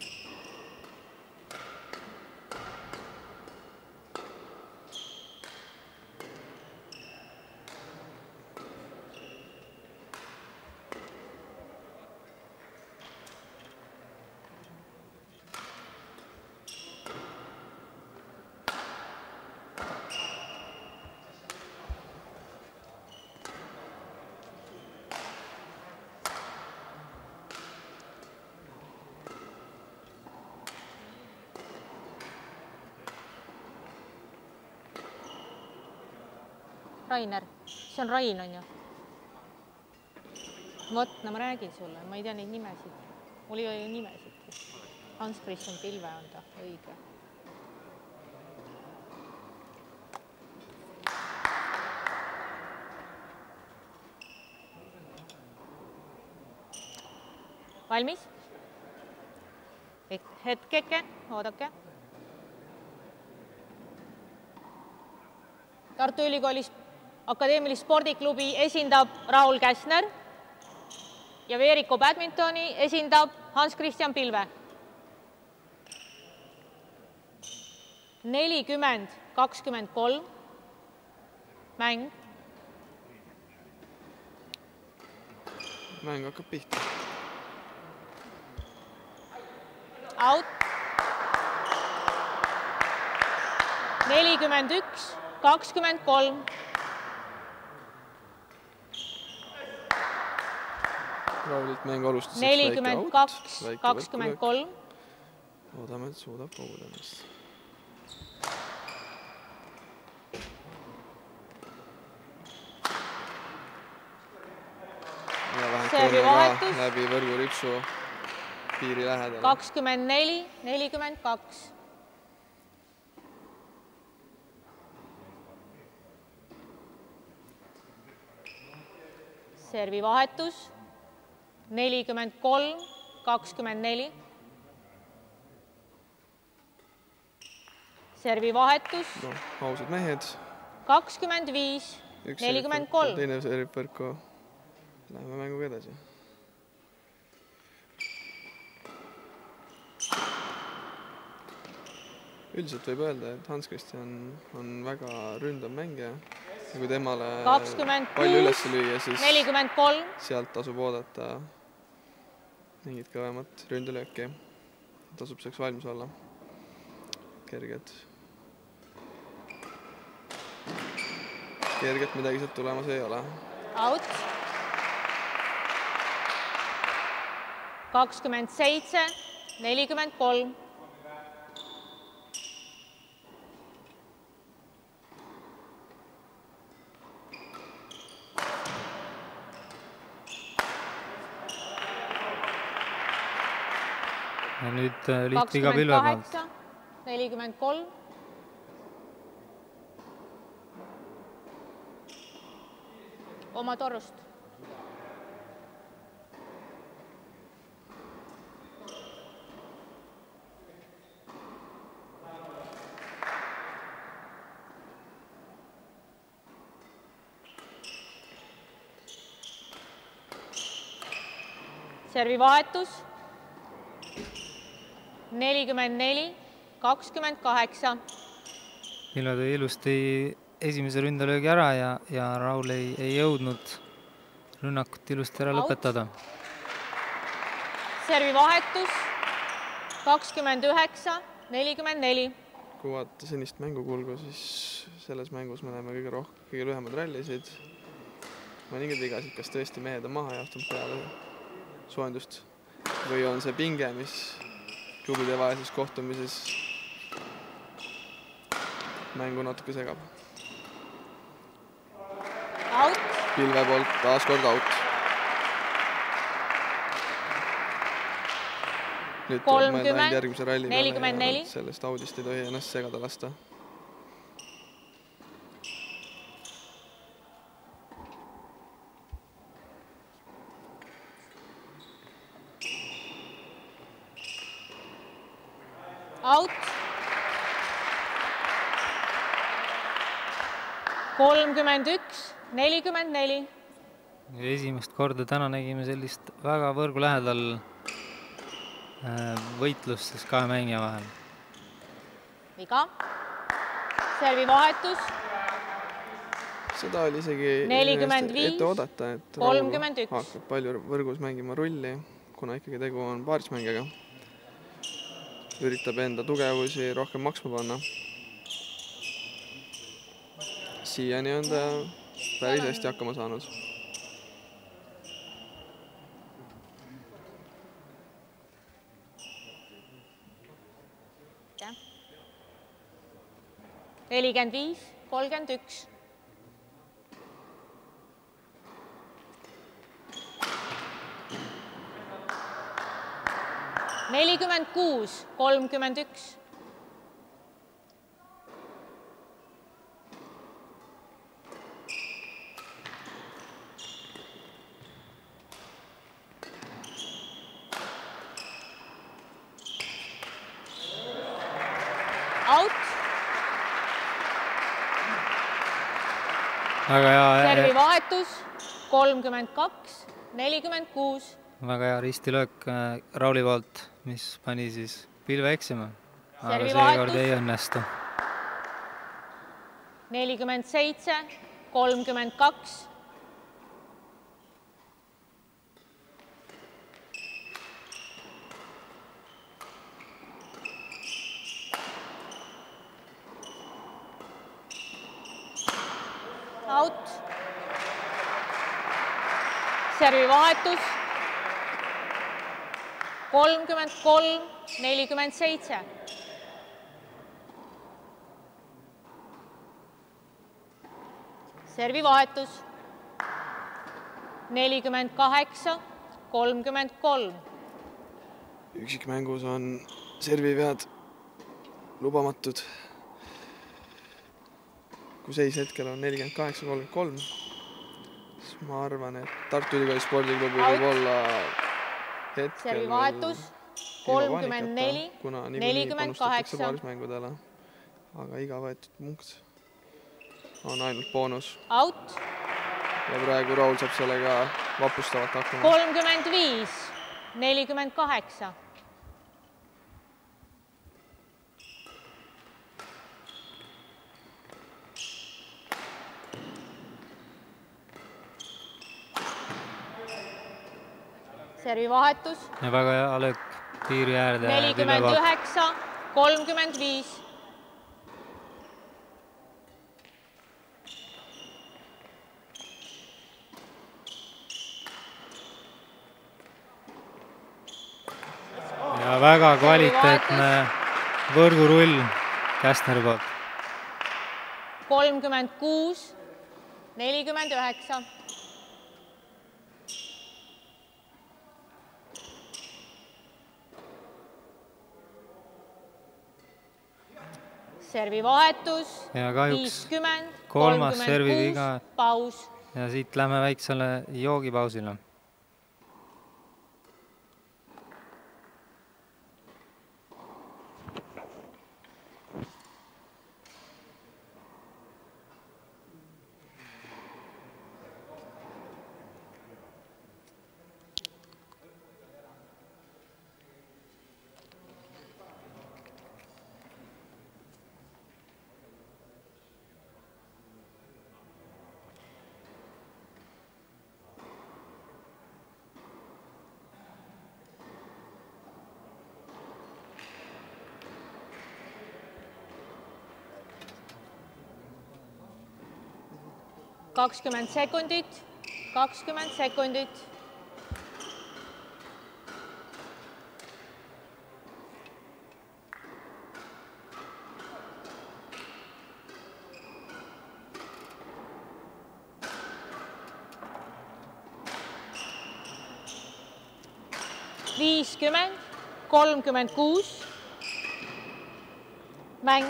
Rainer, see on Rain, on ju? vot, no ma räägin sulle, ma ei tea neid nimesid. mul ei ole ju nimesid. Hans-Christian Pilve on ta, õige. valmis? hetkeke, oodake Tartu Ülikooli Akadeemilist Spordiklubi esindab Raul Käsner ja Veeriku badmintoni esindab Hans-Christian Pilve. nelikümmend, kakskümmend kolm mäng, mäng hakkab pihta. out. nelikümmend üks, kakskümmend kolm Raulilt mäng alustas. nelikümmend kaks, kakskümmend kolm. loodame, et suudab koguda ennast. servivahetus. läbi võrguripsu piiri lähedale. kakskümmend neli, nelikümmend kaks. servivahetus nelikümmend kolm, kakskümmend neli. servivahetus noh, ausad mehed, kakskümmend viis, nelikümmend kolm. teine servib võrku. Läheme mänguga edasi. üldiselt võib öelda, et Hans Christian on väga ründav mängija ja kui temale kakskümmend palju üles lüüa, siis nelikümmend kolm, sealt tasub oodata mingit kõvemat ründelööki. tasub selleks valmis olla. kerged. kerget midagi sealt tulemas ei ole. out. kakskümmend seitse, nelikümmend kolm, nüüd äh, lihtviga kakskümmend pilve pealt. nelikümmend kolm, oma torust. servivahetus nelikümmend neli, kakskümmend kaheksa, Pilve tõi ilusti esimese ründelöögi ära ja, ja Raul ei, ei jõudnud rünnakut ilusti ära Out. lõpetada. servivahetus kakskümmend üheksa, nelikümmend neli, kui vaadata senist mängukulgu, siis selles mängus me näeme kõige rohkem, kõige lühemaid rallisid, mõningaid vigasid, kas tõesti mehed on maha jahtunud peale soojendust või on see pinge, mis klubide vahelises kohtumises mängu natuke segab. pilve poolt taas kord out. nüüd tuleb mõelda ainult järgmise ralli peale ja sellest audist ei tohi ennast segada lasta out. Kolmkümmend üks, nelikümmend neli, esimest korda täna nägime sellist väga võrgu lähedal äh, võitlust siis kahe mängija vahel. viga. servivahetus seda oli isegi 45, ette oodata, et 31. Raul hakkab palju võrgus mängima rulli, kuna ikkagi tegu on paarismängijaga. üritab enda tugevusi rohkem maksma panna. Siiani on ta päris hästi hakkama saanud. nelikümmend viis, kolmkümmend üks, nelikümmend kuus, kolmkümmend üks, out, väga hea, servivahetus kolmkümmend kaks, nelikümmend kuus väga hea ristilöök äh, Rauli poolt, mis pani siis pilve eksima. aga seekord ei õnnestu. nelikümmend seitse, kolmkümmend kaks, out, servivahetus kolmkümmend kolm, nelikümmend seitse. Servivahetus. nelikümmend kaheksa, kolmkümmend kolm, üksikmängus on servivead lubamatud. kui seis hetkel on nelikümmend kaheksa, kolmkümmend kolm, ma arvan, et Tartu Ülikooli spordiklubi võib olla hetkel servivahetus kolmkümmend neli, nelikümmend kaheksa. paarismängudele. aga iga võetud punkt on ainult boonus out, ja praegu Raul saab sellega vapustavalt hakkama. kolmkümmend viis, nelikümmend kaheksa, servivahetus ja väga hea löök piiri äärde. nelikümmend üheksa, kolmkümmend viis, ja väga kvaliteetne võrgurull Käsneri poolt. kolmkümmend kuus, nelikümmend üheksa, servivahetus ja kahjuks kolmas serviviga. paus, ja siit lähme väiksele joogipausile. Kakskümmend sekundit, kakskümmend sekundit. viiskümmend, kolmkümmend kuus. mäng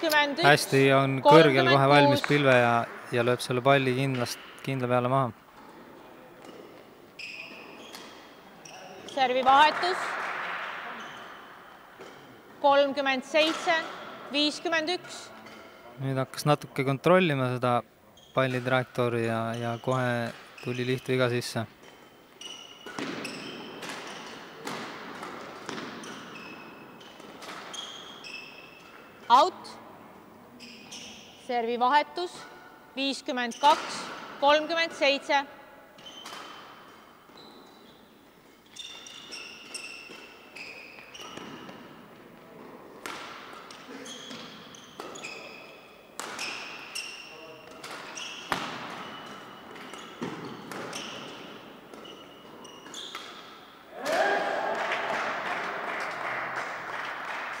viiskümmend üks. hästi, on kõrgel kohe valmis pilve ja, ja lööb selle palli kindlast, kindla peale maha. servivahetus. kolmkümmend seitse, viiskümmend üks, nüüd hakkas natuke kontrollima seda palli trajektoori ja, ja kohe tuli lihtviga sisse. out. Servivahetus, viiskümmend kaks, kolmkümmend seitse,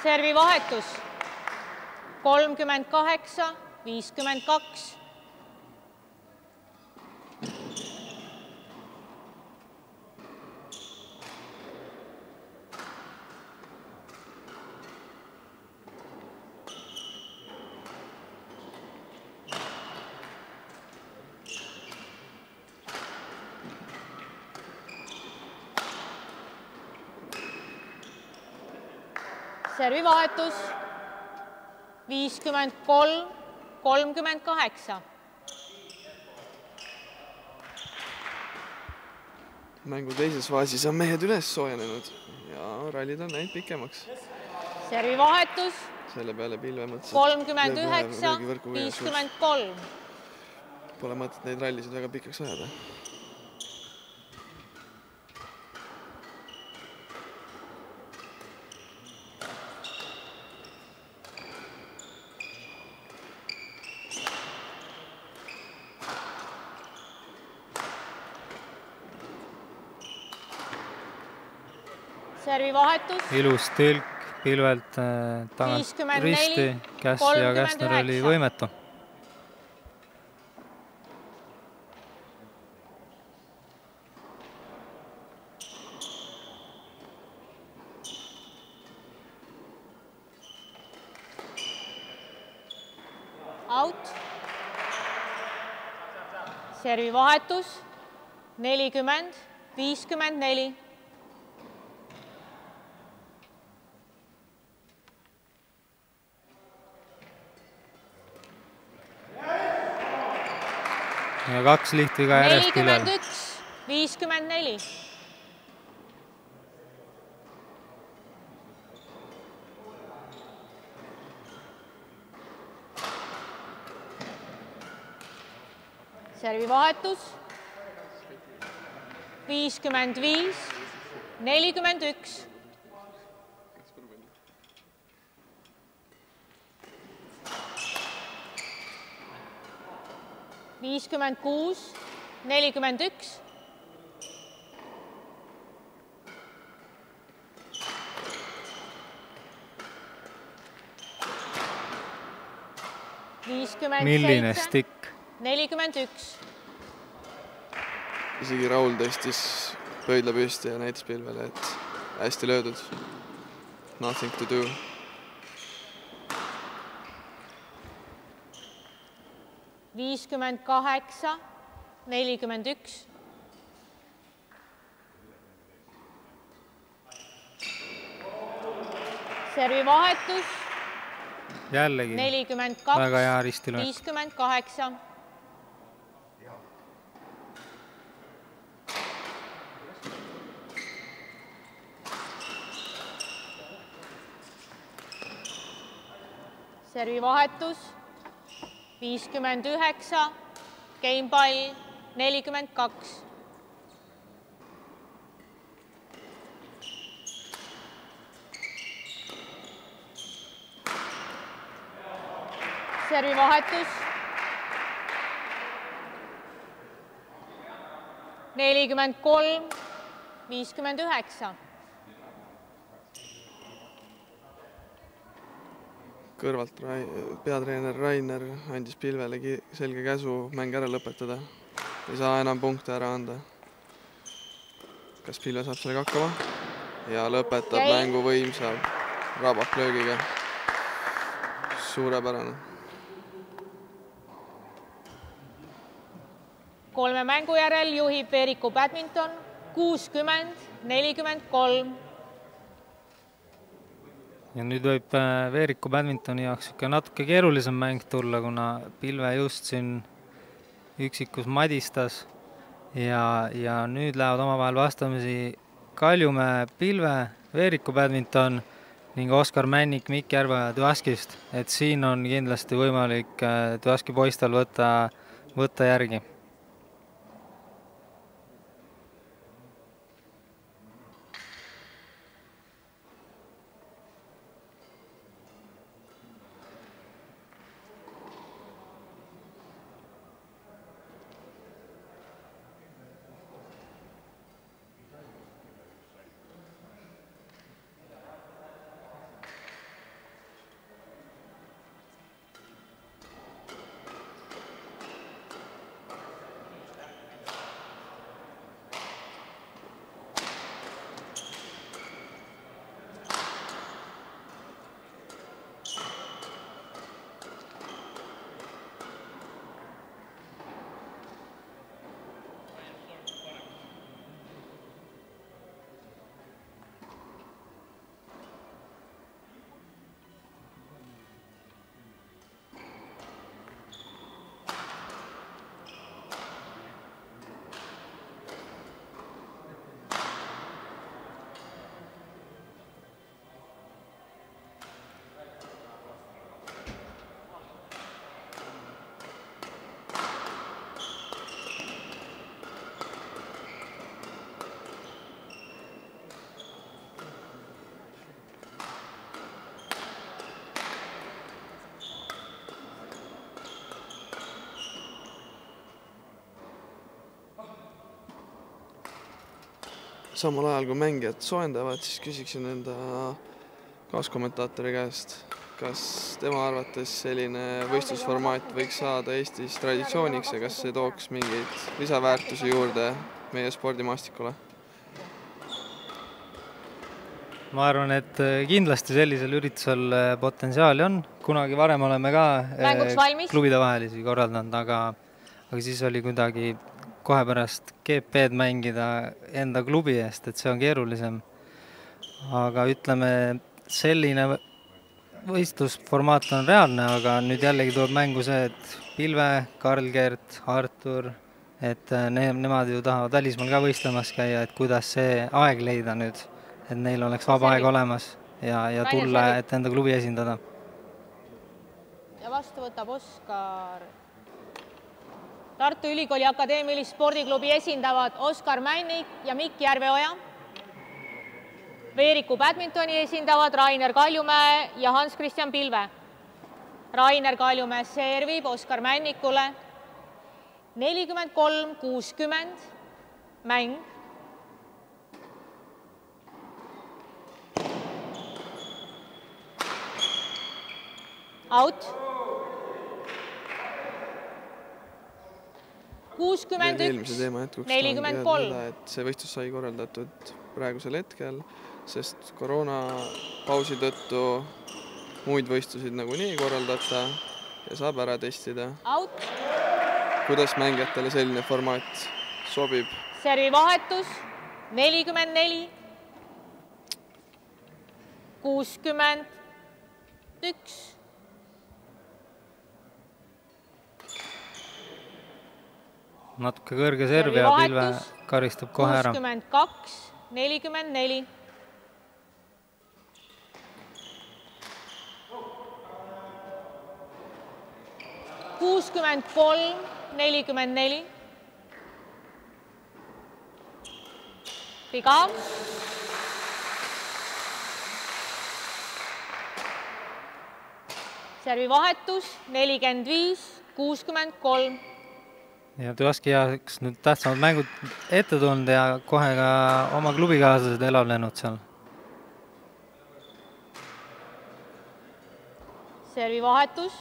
servivahetus kolmkümmend kaheksa, viiskümmend kaks, servivahetus viiskümmend kolm, kolmkümmend kaheksa, mängu teises faasis on mehed üles soojenenud ja rallid on läinud pikemaks. servivahetus selle peale pilve mõtles. kolmkümmend üheksa, viiskümmend kolm, Pole mõtet neid rallisid väga pikaks ajada. vahetus. ilus tilk pilvelt äh, tagant risti, Käss ja Käsner oli võimetu. out. servivahetus nelikümmend, viiskümmend neli ja kaks lihtviga järjest Pilvel. nelikümmend üks, viiskümmend neli. servi vahetus viiskümmend viis, nelikümmend üks. Viiskümmend kuus, nelikümmend üks. milline stikk? nelikümmend üks isegi Raul tõstis pöidla püsti ja näitas pilvele, et hästi löödud. Nothing to do. Viiskümmend kaheksa, nelikümmend üks. servi vahetus jällegi nelikümmend väga kaks, viiskümmend kaheksa. servi vahetus viiskümmend üheksa, gamepall nelikümmend kaks. servi vahetus. nelikümmend kolm, viiskümmend üheksa kõrvalt Rai, peatreener Rainer andis pilvele selge käsu mäng ära lõpetada. ei saa enam punkte ära anda. kas Pilve saab sellega hakkama? ja lõpetab Jäi. mängu võimsa rabaklöögiga. suurepärane. kolme mängu järel juhib Veeriku badminton kuuskümmend, nelikümmend kolm. Ja nüüd võib äh, Veeriku badmintoni jaoks niisugune natuke keerulisem mäng tulla, kuna Pilve just siin üksikus madistas ja, ja nüüd lähevad omavahel vastamisi Kaljumäe Pilve, Veeriku badminton ning Oskar Männik Mikk Järveoja Tüvaskist, et siin on kindlasti võimalik äh, Tüvaski poistel võtta, võtta järgi samal ajal kui mängijad soojendavad, siis küsiksin enda kaaskommentaatori käest, kas tema arvates selline võistlusformaat võiks saada Eestis traditsiooniks ja kas see tooks mingeid lisaväärtusi juurde meie spordimaastikule? ma arvan, et äh, kindlasti sellisel üritusel äh, potentsiaali on, kunagi varem oleme ka valmis? klubide vahelisi korraldanud, aga, aga siis oli kuidagi kohe pärast GP-d mängida enda klubi eest, et see on keerulisem. aga ütleme, selline võistlusformaat on reaalne, aga nüüd jällegi tuleb mängu see, et Pilve, Karl-Gert, Artur, et eh, ne-, nemad ju tahavad välismaal ka võistlemas käia, et kuidas see aeg leida nüüd, et neil oleks vaba aeg olemas ja, ja tulla, et enda klubi esindada ja vastu võtab Oskar. Tartu Ülikooli Akadeemilist Spordiklubi esindavad Oskar Männik ja Mikk Järveoja. Veeriku badmintoni esindavad Rainer Kaljumäe ja Hans-Christian Pilve. Rainer Kaljumäe servib Oskar Männikule nelikümmend kolm, kuuskümmend mäng. out kuuskümmend üks, nelikümmend kolm. et see võistlus sai korraldatud praegusel hetkel, sest koroonapausi tõttu muid võistlusi nagunii ei korraldata ja saab ära testida. kuidas mängijatele selline formaat sobib? servivahetus nelikümmend neli, kuuskümmend üks, natuke kõrge serv ja Pilve karistab kohe ära. kuuskümmend kaks, nelikümmend neli. kuuskümmend kolm, nelikümmend neli. viga. servivahetus nelikümmend viis, kuuskümmend kolm ja Tuaski jaoks nüüd tähtsamad mängud ette tulnud ja kohe ka oma klubikaaslased elavnenud seal. servivahetus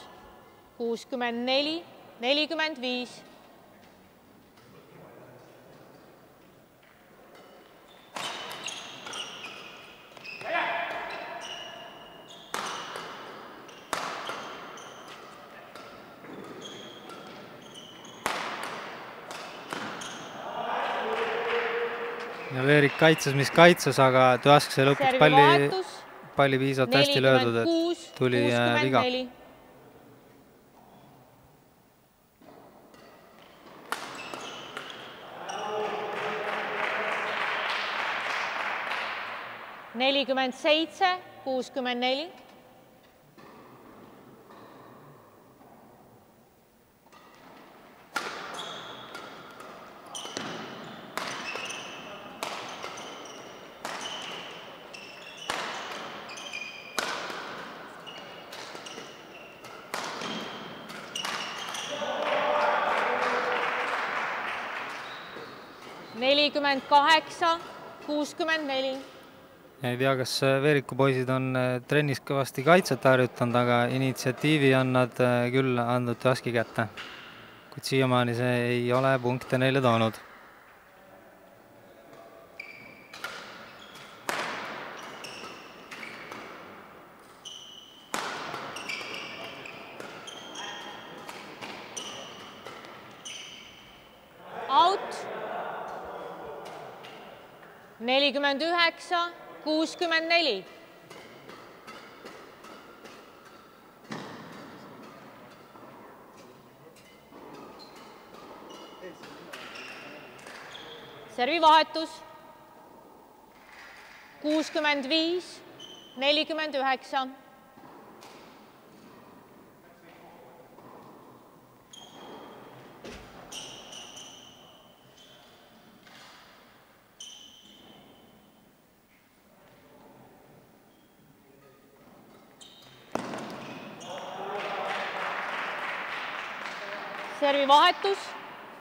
kuuskümmend neli, nelikümmend viis. Ja Veerik kaitses, mis kaitses, aga Tuask sai lõpuks palli, palli piisavalt hästi löödud, et tuli äh, viga. neli. nelikümmend seitse, kuuskümmend neli. Nelikümmend kaheksa, kuuskümmend neli. ei tea, kas äh, Veeriku poisid on äh, trennis kõvasti kaitset harjutanud, aga initsiatiivi on nad äh, küll andnud Tuaski kätte. kuid siiamaani see ei ole punkte neile toonud. out. nelikümmend üheksa, kuuskümmend neli. servivahetus kuuskümmend viis, nelikümmend üheksa servivahetus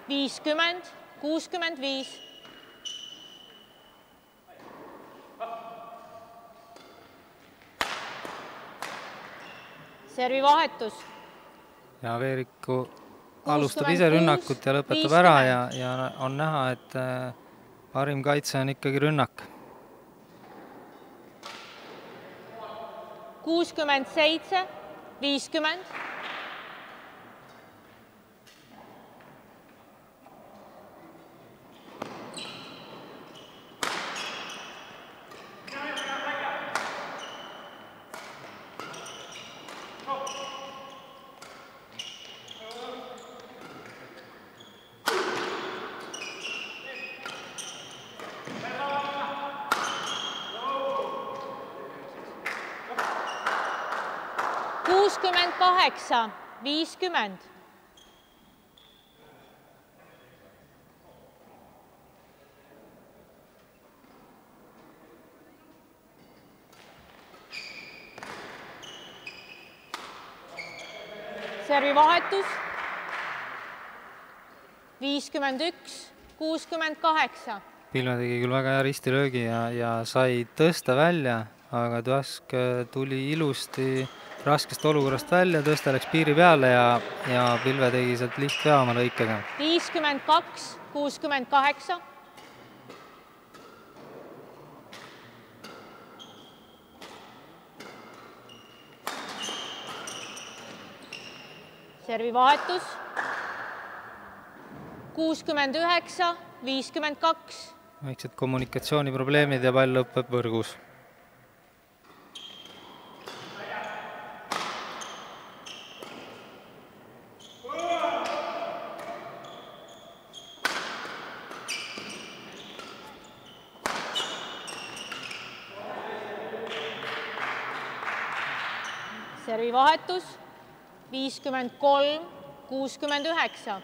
viiskümmend, kuuskümmend viis. servivahetus ja Veeriku alustab ise 66, rünnakut ja lõpetab ära ja, ja on näha, et äh, parim kaitse on ikkagi rünnak. kuuskümmend seitse, viiskümmend kuuskümmend kaheksa, viiskümmend. servivahetus. viiskümmend üks, kuuskümmend kaheksa. Pilve tegi küll väga hea ristilöögi ja, ja sai tõsta välja, aga Tuask äh, tuli ilusti raskest olukorrast välja, tõste läks piiri peale ja, ja Pilve tegi sealt lihtvea oma lõikega. viiskümmend kaks, kuuskümmend kaheksa. servivahetus. kuuskümmend üheksa, viiskümmend kaks. väiksed kommunikatsiooniprobleemid ja pall lõpeb võrgus servivahetus viiskümmend kolm, kuuskümmend üheksa.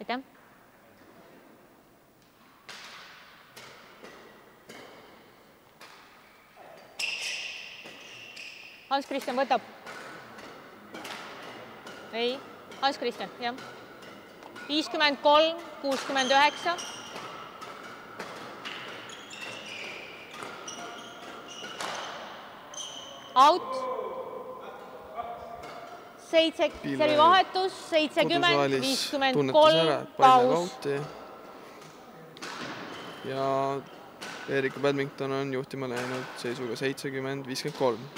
aitäh. Hans Kristjan võtab. ei, Hans Kristjan, jah. viiskümmend kolm, kuuskümmend üheksa. out. seitse, see oli vahetus, seitsekümmend, viiskümmend kolm, paus. ja Erika Badminton on juhtima läinud seisuga seitsekümmend, viiskümmend kolm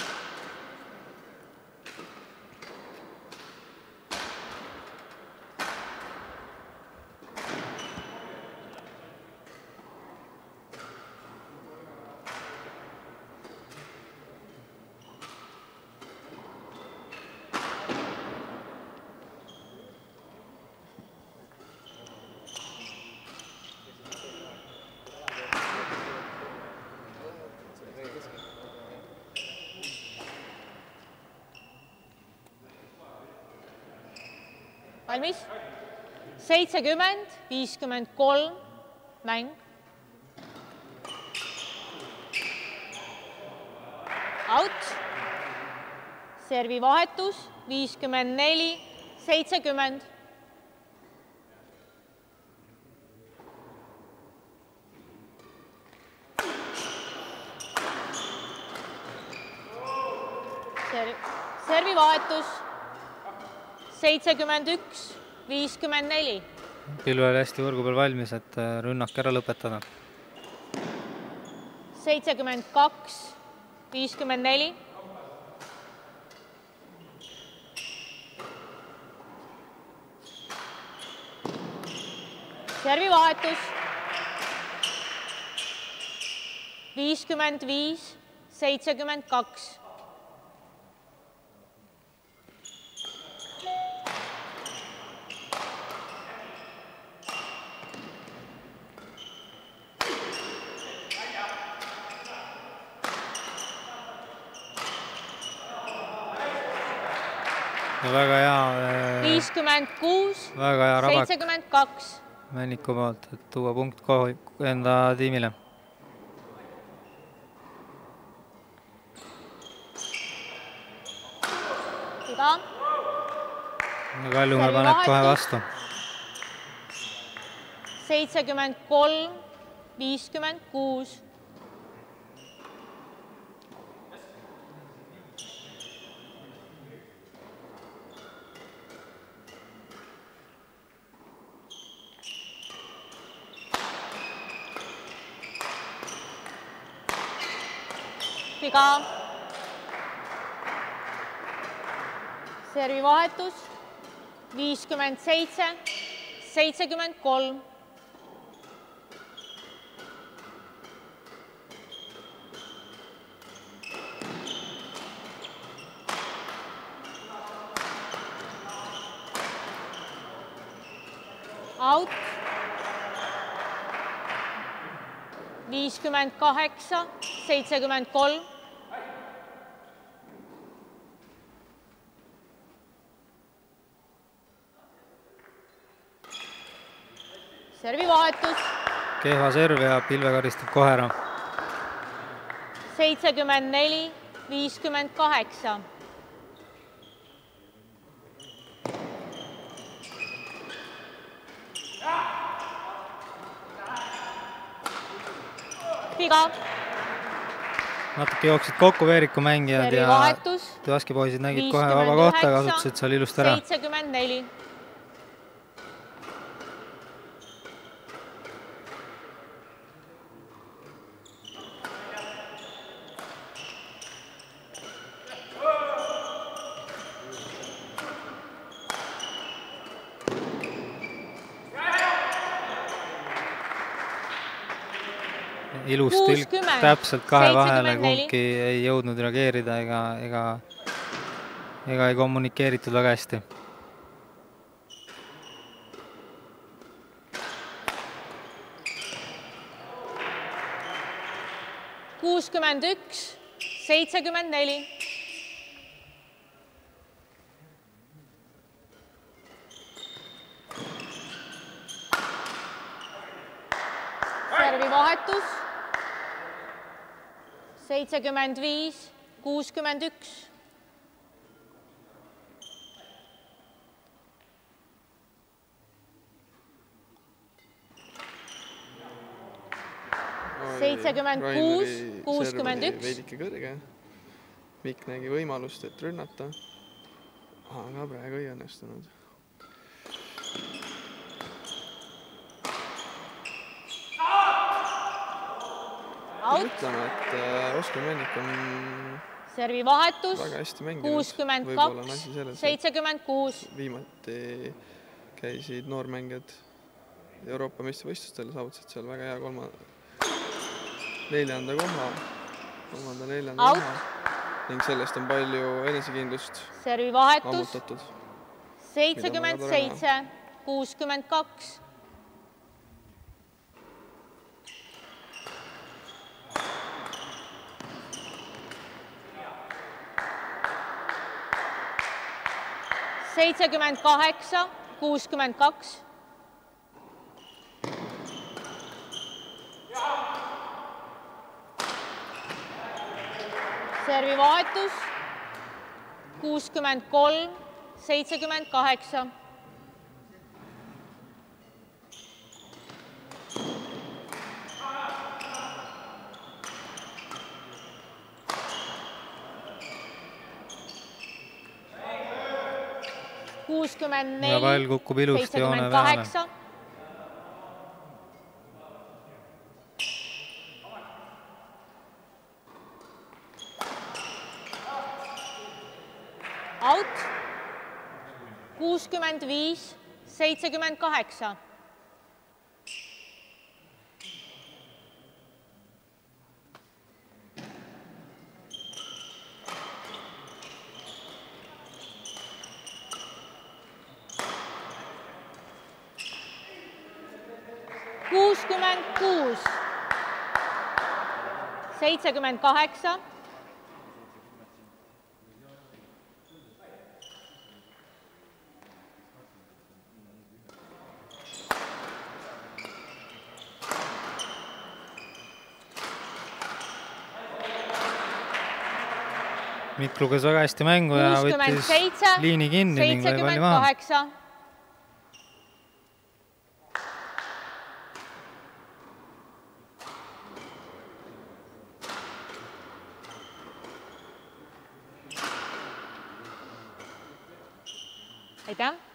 valmis? Seitsekümmend, viiskümmend kolm, mäng. out. servi vahetus, viiskümmend neli, seitsekümmend. servi vahetus seitsekümmend üks, viiskümmend neli. Pilve oli hästi võrgu peal valmis, et äh, rünnak ära lõpetada. seitsekümmend kaks, viiskümmend neli. servivahetus. viiskümmend viis, seitsekümmend kaks no väga hea. Viiskümmend kuus, seitsekümmend kaks. Männiku poolt, et tuua punkt kohe enda tiimile. viga. ja Kaljumäe paneb kohe vastu. seitsekümmend kolm, viiskümmend kuus viga. servi vahetus viiskümmend seitse, seitsekümmend kolm. out. viiskümmend kaheksa, seitsekümmend kolm. Servivahetus kehva serv ja Pilve karistab kohe ära. seitsekümmend neli, viiskümmend kaheksa. viga, natuke jooksid kokku Veeriku mängijad ja Tuaski poisid nägid kohe vaba kohta, kasutasid seal ilusti ära. seitsekümmend neli. Ilus tilk 60, täpselt kahe vahele, 74. kumbki ei jõudnud reageerida ega, ega, ega ei kommunikeeritud väga hästi. kuuskümmend üks, seitsekümmend neli. servivahetus seitsekümmend viis, kuuskümmend üks. Seitsekümmend kuus, kuuskümmend üks. veidike kõrge. Mikk nägi võimalust, et rünnata. aga praegu ei õnnestunud. Out, ütleme, et äh, Oskar Mennik on servivahetus väga hästi mänginud. kuuskümmend kaks, seitsekümmend kuus. viimati käisid noormängijad Euroopa meistrivõistlustel, saavutasid seal väga hea kolma, neljanda koha, kolmanda-neljanda koha ning sellest on palju enesekindlust servivahetus ammutatud. seitsekümmend seitse, kuuskümmend kaks. Seitsekümmend kaheksa, kuuskümmend kaks. servivahetus kuuskümmend kolm, seitsekümmend kaheksa. Kuuskümmend ja pall neli, kukub ilusti joone seitsekümmend peale. out, kuuskümmend viis, seitsekümmend kaheksa. kuuskümmend kuus, seitsekümmend kaheksa Mikk luges väga hästi mängu ja võttis liini kinni ning lõi palli maha. kaheksa. aitäh.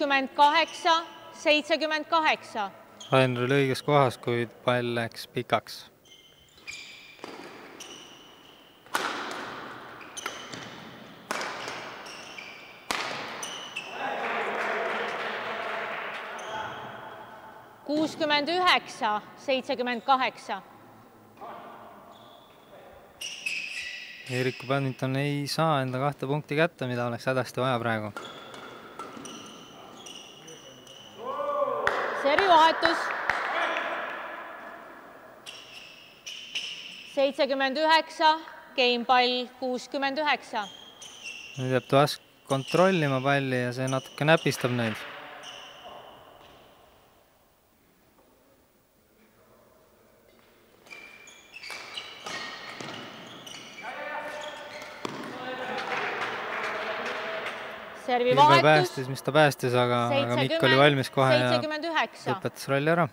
Kuuskümmend kaheksa, seitsekümmend kaheksa, Rainer oli õiges kohas, kuid pall läks pikaks. kuuskümmend üheksa, seitsekümmend kaheksa, Eeriku badminton ei saa enda kahte punkti kätte, mida oleks hädasti vaja praegu. servivahetus. Seitsekümmend üheksa, game pall kuuskümmend üheksa. nüüd jääb Tuask kontrollima palli ja see natuke näpistab neid. servi vahetus. mis ta päästis, aga, aga Mikk oli valmis kohe ja lõpetas ralli ära.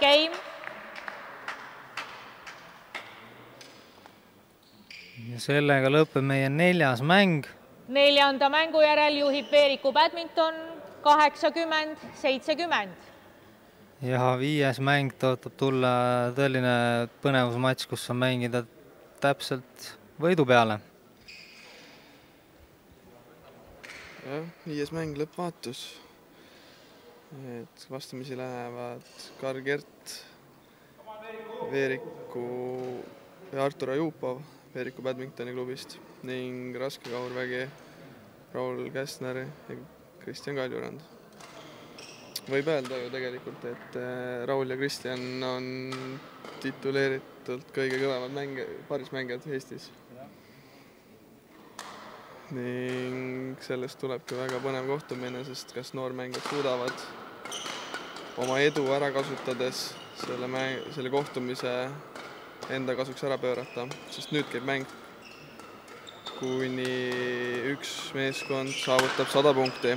Game, ja sellega lõpeb meie neljas mäng. neljanda mängu järel juhib Veeriku badminton kaheksakümmend, seitsekümmend. ja viies mäng tõotab tulla tõeline põnevusmatš, kus on mängida täpselt võidu peale. jah, viies mäng lõppvaatus. et vastamisi lähevad Karl Kert, Veeriku ja Artur Ajupov Veeriku badmintoni klubist ning raskekahurvägi Raul Käsner ja Kristjan Kaljurand. võib öelda ju tegelikult, et äh, Raul ja Kristjan on tituleeritult kõige kõvemad mänge, parismängijad Eestis ning sellest tulebki väga põnev kohtumine, sest kas noormängijad suudavad oma edu ära kasutades selle mäng, selle kohtumise enda kasuks ära pöörata, sest nüüd käib mäng, kuni üks meeskond saavutab sada punkti.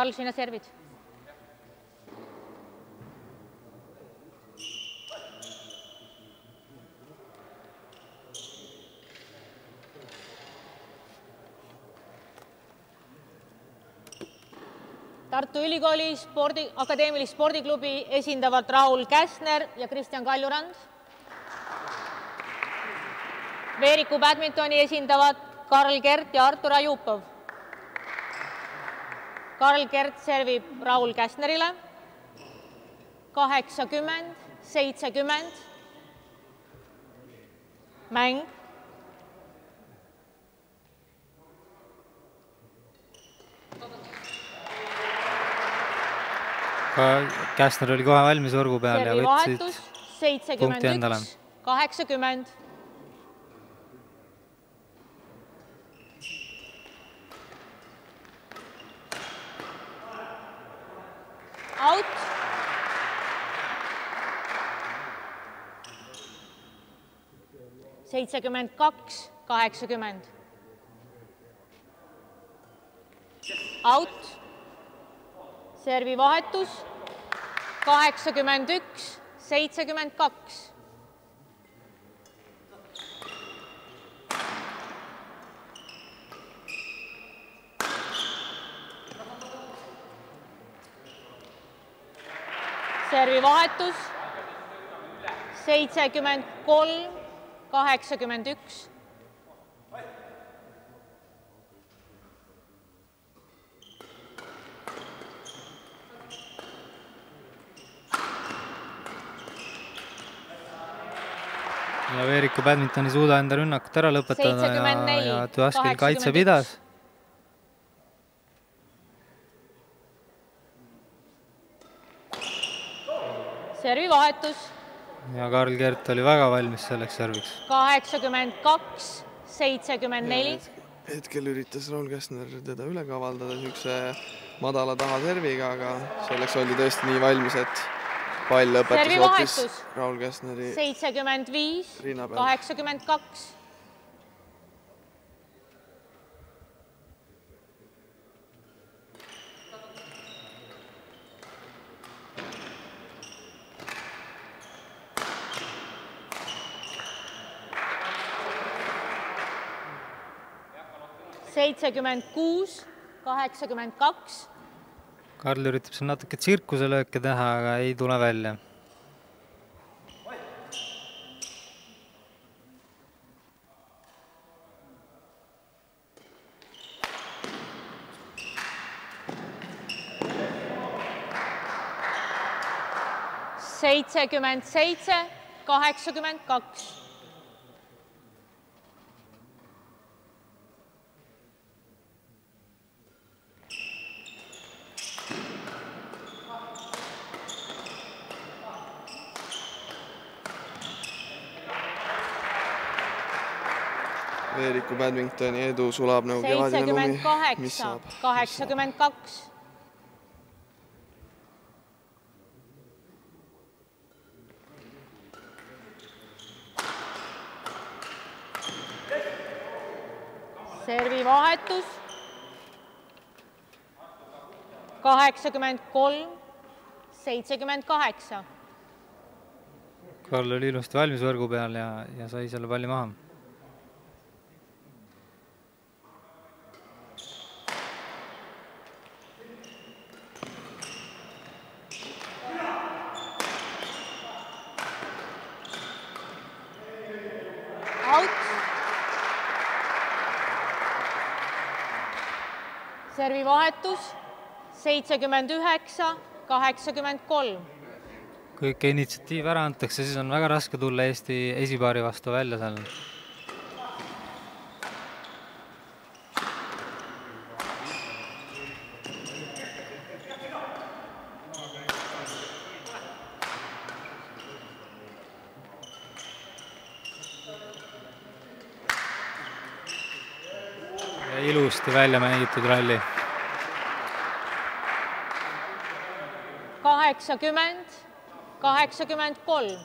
Karl, sina servid. Tartu Ülikooli spordi, akadeemilist spordiklubi esindavad Raul Käsner ja Kristjan Kaljurand. Veeriku badmintoni esindavad Karl Kert ja Artur Ajupov. Karl Kert servib Raul Käsnerile. kaheksakümmend, seitsekümmend. mäng Käsner oli kohe valmis võrgu peal ja võtsid punkti endale. kaheksakümmend. out. Seitsekümmend kaks, kaheksakümmend. out servi vahetus kaheksakümmend üks, seitsekümmend kaks. servi vahetus seitsekümmend kolm, kaheksakümmend üks ja Veeriku badminton ei suuda enda rünnakut ära lõpetada ja, 74, ja Tuaskil kaitse 81. pidas. servivahetus ja Karl Kert oli väga valmis selleks serviks. kaheksakümmend kaks, seitsekümmend neli. hetkel üritas Raul Käsner teda üle kavaldada niisuguse madala tahaserviga, aga selleks oldi tõesti nii valmis, et pall lõpetas hoopis. Raul Käsneri seitsekümmend viis, kaheksakümmend kaks. Seitsekümmend kuus, kaheksakümmend kaks Karl üritab siin natuke tsirkuselööke teha, aga ei tule välja. seitsekümmend seitse, kaheksakümmend kaks. Veeriku badmintoni edu sulab nagu kevadine lumi seitsekümmend. mis kaheksa saab?, kaheksakümmend kaks. servivahetus. kaheksakümmend kolm, seitsekümmend kaheksa Karl oli ilusti valmis võrgu peal ja, ja sai selle palli maha. out. servivahetus seitsekümmend üheksa, kaheksakümmend kolm. kui ikka initsiatiiv ära antakse, siis on väga raske tulla Eesti esipaari vastu välja seal. ilusti välja mängitud ralli. kaheksakümmend, kaheksakümmend kolm.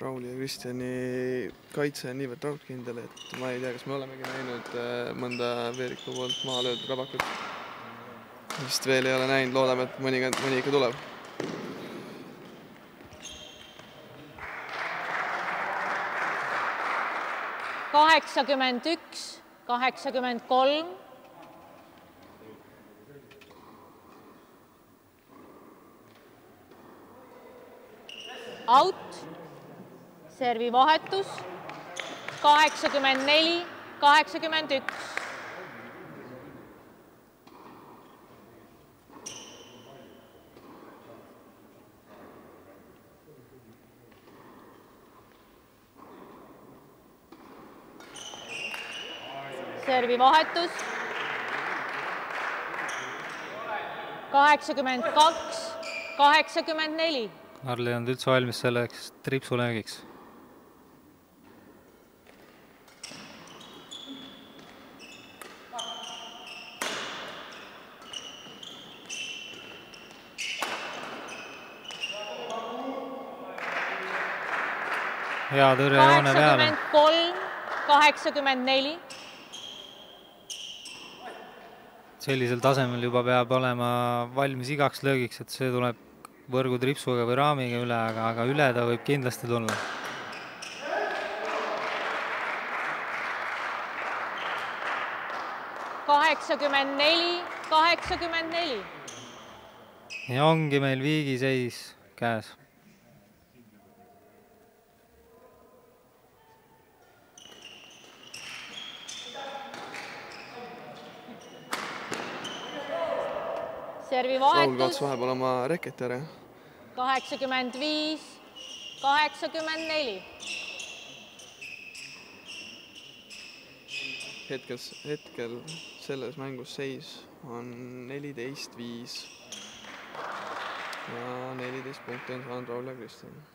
Rauli ja Kristjani kaitse on niivõrd raudkindel, et ma ei tea, kas me olemegi näinud äh, mõnda Veeriku poolt maha löödud rabakut. vist veel ei ole näinud, loodame, et mõni, mõni ikka tuleb. kaheksakümmend üks, kaheksakümmend kolm. out, servivahetus kaheksakümmend neli, kaheksakümmend üks. Servivahetus kaheksakümmend kaks, kaheksakümmend neli Karl ei olnud üldse valmis selleks tripsulöögiks. hea tõrje joone peale. kaheksakümmend kolm, kaheksakümmend neli, sellisel tasemel juba peab olema valmis igaks löögiks, et see tuleb võrgu tripsuga või raamiga üle, aga, aga üle ta võib kindlasti tulla. kaheksakümmend neli, kaheksakümmend neli. ja ongi meil viigiseis käes. Servi Raul kaotas vahepeal oma reketi ära. kaheksakümmend viis, kaheksakümmend neli. hetkel, hetkel selles mängus seis on neliteist, viis. ja neliteist punkti on saanud Raul ja Kristjan.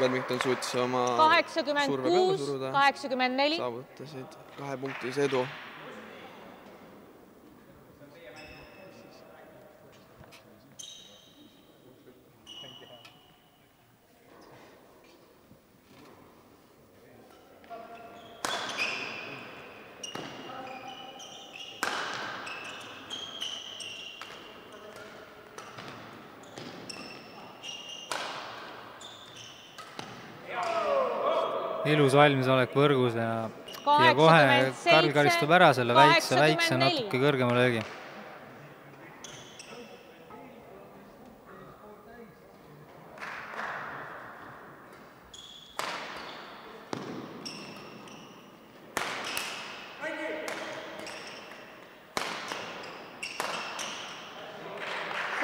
Badminton suutis oma kaheksakümmend kuus, kaheksakümmend neli. saavutasid kahepunktilise edu. Ilus valmisolek võrgus ja, ja kohe Karl karistab ära selle väikse, väikse natuke kõrgema löögi.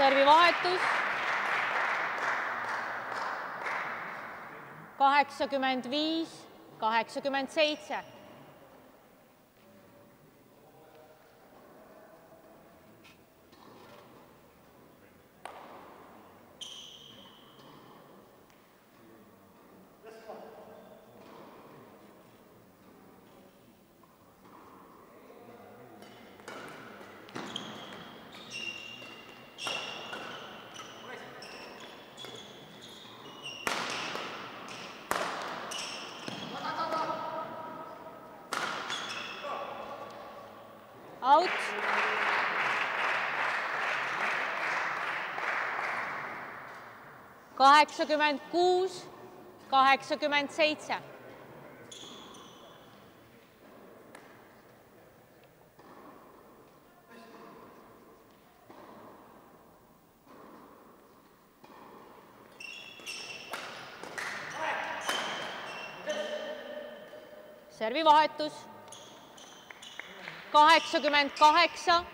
servi vahetus. Kaheksakümmend viis, kaheksakümmend seitse. out. Kaheksakümmend kuus, kaheksakümmend seitse. servi vahetus kaheksakümmend kaheksa,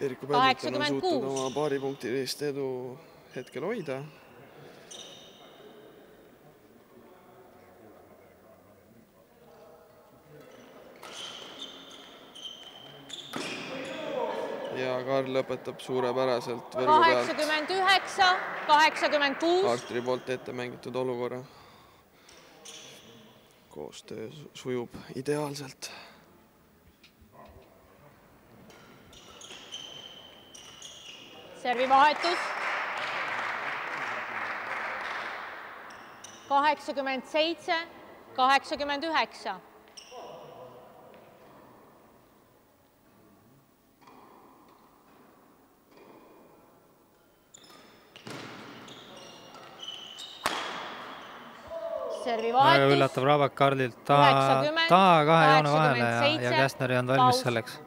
86. suutnud oma paaripunktilist edu hetkel hoida. Ja Karl lõpetab suurepäraselt võrgu pealt kaheksakümmend üheksa, kaheksakümmend kuus, Arturi poolt ette mängitud olukorra. koostöö su- sujub ideaalselt servi vahetus. kaheksakümmend seitse, kaheksakümmend üheksa. vahetus. üllatav rabak Karlilt taha, 90, taha kahe joone vahele ja, 87, ja Käsner ei olnud valmis paus. selleks.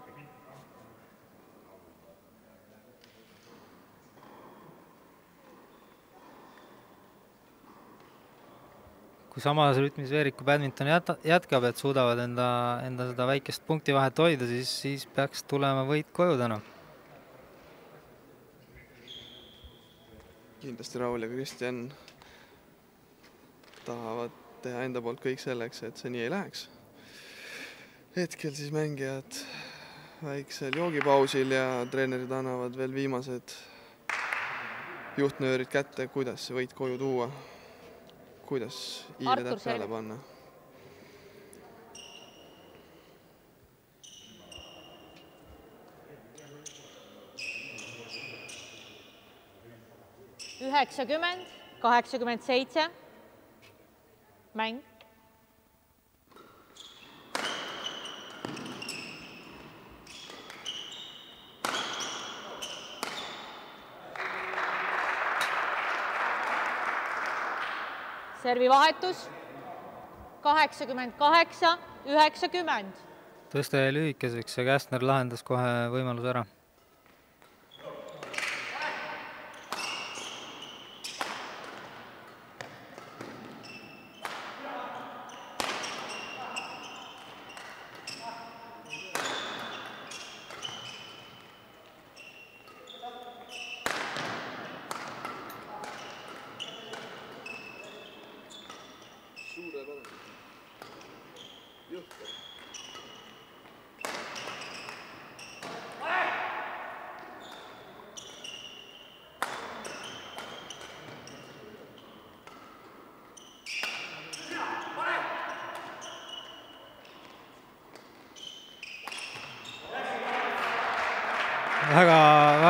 kui samas rütmis Veeriku badminton jäta-, jätkab, et suudavad enda, enda seda väikest punktivahet hoida, siis, siis peaks tulema võit koju täna. kindlasti Raul ja Kristjan tahavad teha enda poolt kõik selleks, et see nii ei läheks. hetkel siis mängijad väiksel joogipausil ja treenerid annavad veel viimased juhtnöörid kätte, kuidas see võit koju tuua, kuidas Selg. peale panna. üheksakümmend, kaheksakümmend seitse. mäng. servi vahetus kaheksakümmend kaheksa, üheksakümmend. tõste jäi lühikeseks ja Käsner lahendas kohe võimaluse ära.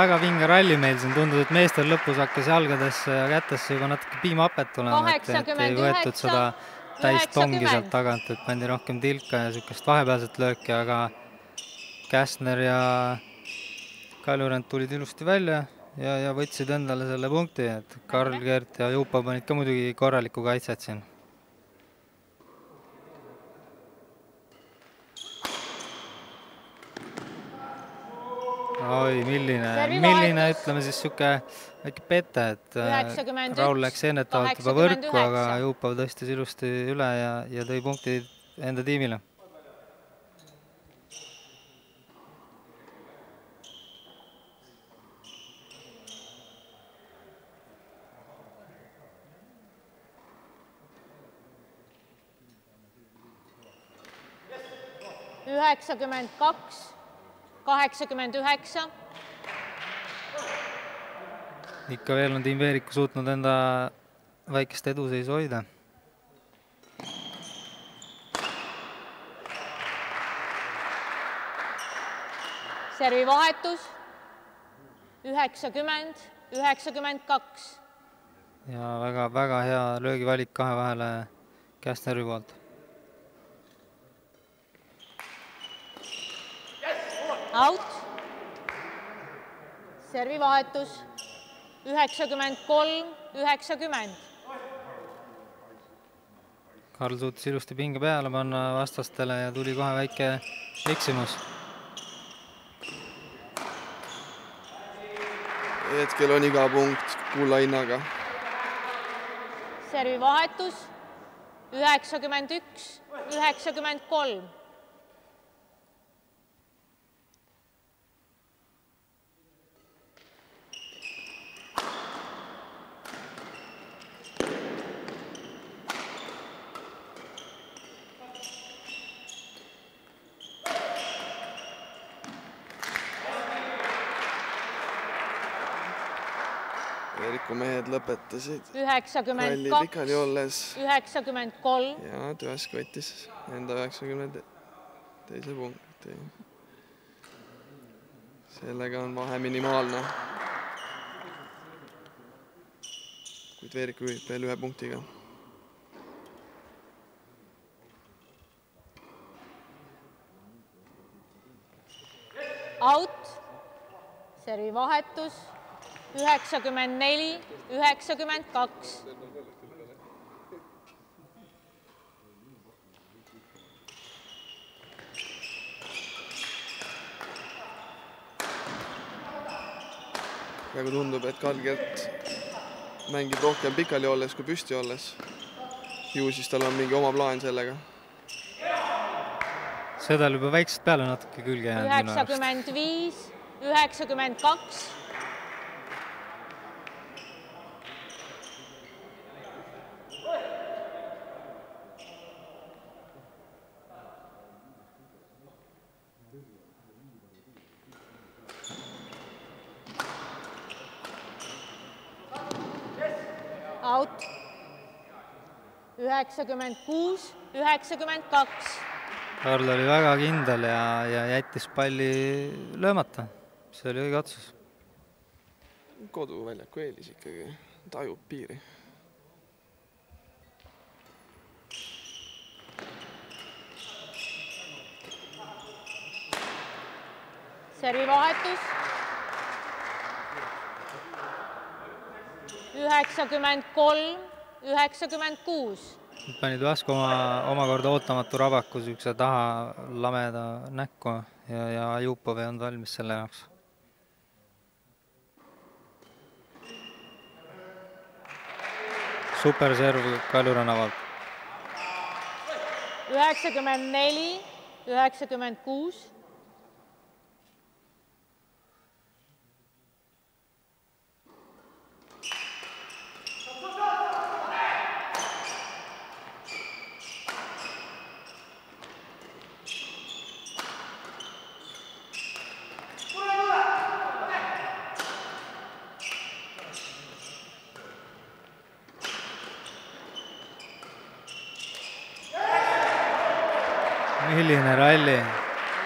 väga, vinge ralli meil siin, tundus, et meestel lõpus hakkas jalgadesse ja kätesse juba natuke piimhapet tulema, et, et ei võetud seda täis tongi sealt tagant, et pandi rohkem tilka ja niisugust vahepealset lööki, aga Käsner ja Kaljurand tulid ilusti välja ja, ja võtsid endale selle punkti, et Karl Kert ja Jupa panid ka muidugi korralikku kaitset siin. Oi, milline, milline, ütleme siis niisugune väike pete, et äh, Raul läks ennetavalt juba võrku, aga. Jupav tõstis ilusti üle ja, ja tõi punkti enda tiimile. üheksakümmend kaks, kaheksakümmend üheksa, ikka veel on tiim Veeriku suutnud enda väikest eduseisu hoida. servivahetus üheksakümmend, üheksakümmend kaks, ja väga-väga hea löögivalik kahe vahele Käsneri poolt. Out. servivahetus üheksakümmend kolm, üheksakümmend, Karl suutis ilusti pinge peale panna vastastele ja tuli kohe väike eksimus. hetkel on iga punkt kulla hinnaga. servivahetus üheksakümmend üks, üheksakümmend kolm, Mehed lõpetasid üheksakümmend kaks, üheksakümmend kolm, ja Tüvesk võttis enda üheksakümne te- teise punkti. sellega on vahe minimaalne. kuid Veerik juhib veel ühe punktiga. out, servivahetus üheksakümmend neli, üheksakümmend kaks, praegu tundub, et Karl Kert mängib rohkem pikali olles kui püsti olles. ju siis tal on mingi oma plaan sellega. seda oli juba väiksest peale natuke külge jäänud üheksakümmend viis, üheksakümmend kaks, out, üheksakümmend kuus, üheksakümmend kaks, Karl oli väga kindel ja, ja jättis palli löömata. see oli õige otsus. koduväljaku eelis ikkagi, tajub piiri. servivahetus üheksakümmend kolm, üheksakümmend kuus, panid Vasko oma, omakorda ootamatu rabaku niisuguse taha lameda näkku ja, ja Jupov ei olnud valmis selle jaoks. superserv Kaljuranna poolt. üheksakümmend neli, üheksakümmend kuus, milline ralli.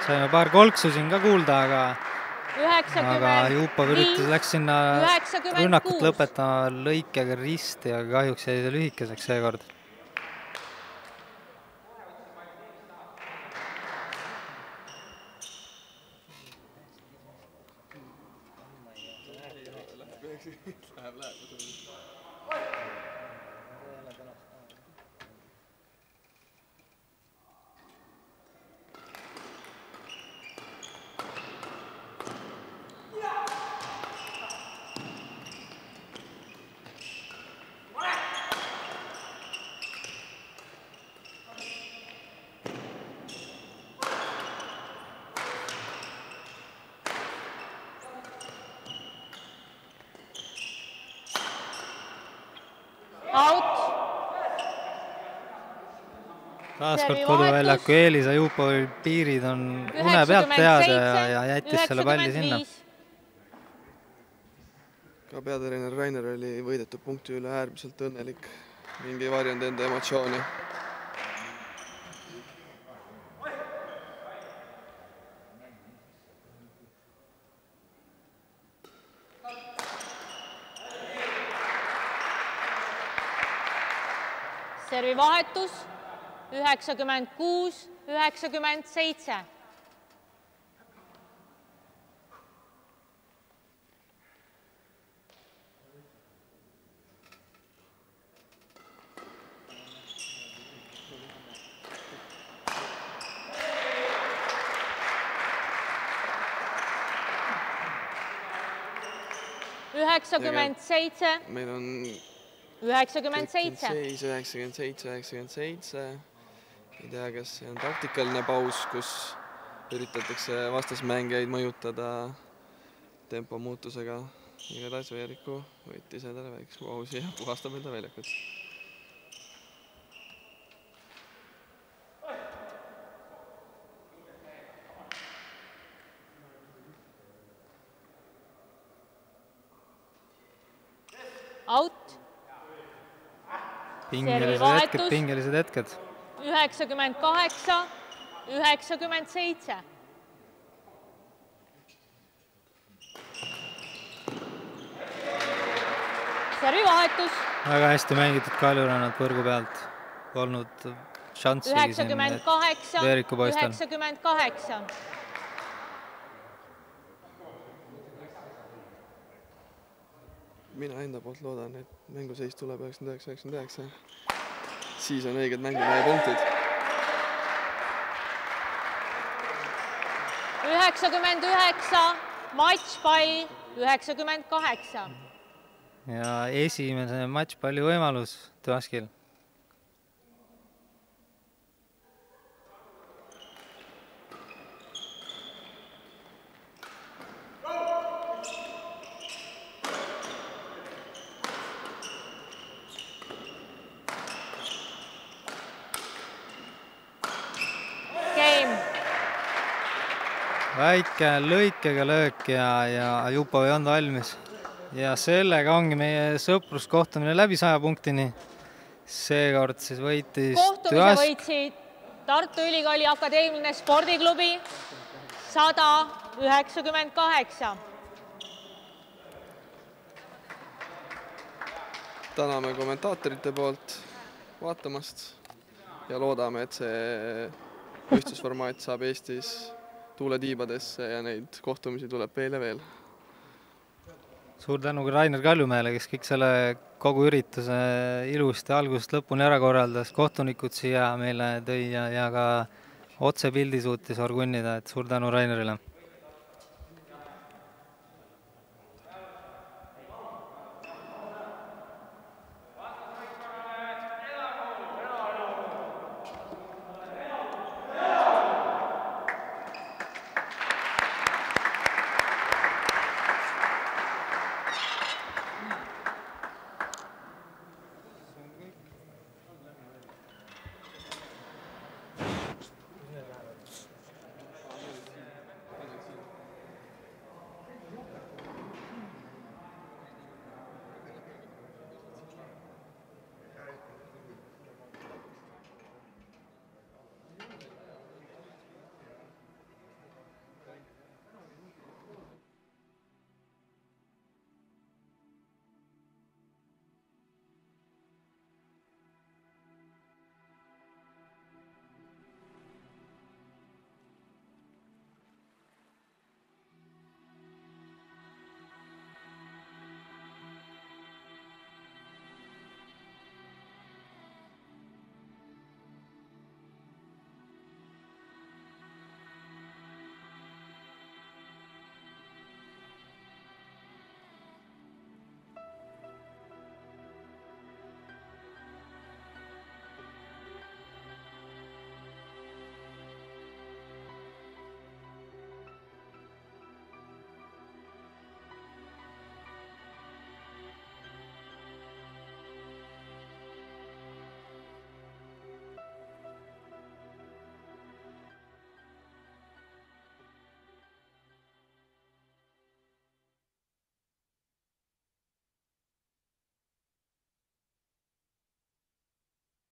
saime paar kolksu siin ka kuulda, aga aga Jupov üritas, läks sinna rünnakut lõpetama lõikega risti, aga kahjuks jäi see lühikeseks seekord. out, taaskord koduväljaku eelis, Jupovi piirid on une pealt teada ja, ja jättis selle palli sinna. ka peatreener Rainer oli võidetud punkti üle äärmiselt õnnelik ning ei varjanud enda emotsiooni. servi vahetus üheksakümmend kuus, üheksakümmend seitse üheksakümmend seitse, meil on üheksakümmend seitse. seis üheksakümmend seitse, üheksakümmend seitse. Ei tea, kas see on taktikaline paus, kus üritatakse vastasmängijaid mõjutada tempo muutusega. igatahes Veeriku võttis endale väikse pausi ja puhastab enda väljakut. out, pingelised hetked, pingelised hetked. Üheksakümmend kaheksa, üheksakümmend seitse. servi vahetus väga hästi mängitud kaljurannad põrgu pealt. Polnud šanssigi üheksakümmend kaheksa, üheksakümmend kaheksa. mina enda poolt loodan, et mänguseis tuleb üheksakümmend üheksa, üheksakümmend üheksa. Siis on õiged mängumehe punktid. üheksakümmend üheksa, matšpall üheksakümmend kaheksa. ja esimese matšpalli võimalus Tuaskil. Game, väike lõikega löök ja, ja Jupo ei olnud valmis. ja sellega ongi meie sõpruskohtumine läbi saja punktini. seekord siis võitis kohtumise Tuask võitsid Tartu Ülikooli Akadeemiline Spordiklubi sada üheksakümmend kaheksa. täname kommentaatorite poolt vaatamast ja loodame, et see võistlusformaat saab Eestis tuule tiibadesse ja neid kohtumisi tuleb veel ja veel. suur tänu ka Rainer Kaljumäele, kes kõik selle kogu ürituse ilusti algusest lõpuni ära korraldas, kohtunikud siia meile tõi ja, ja ka otsepildi suutis orgunnida, et suur tänu Rainerile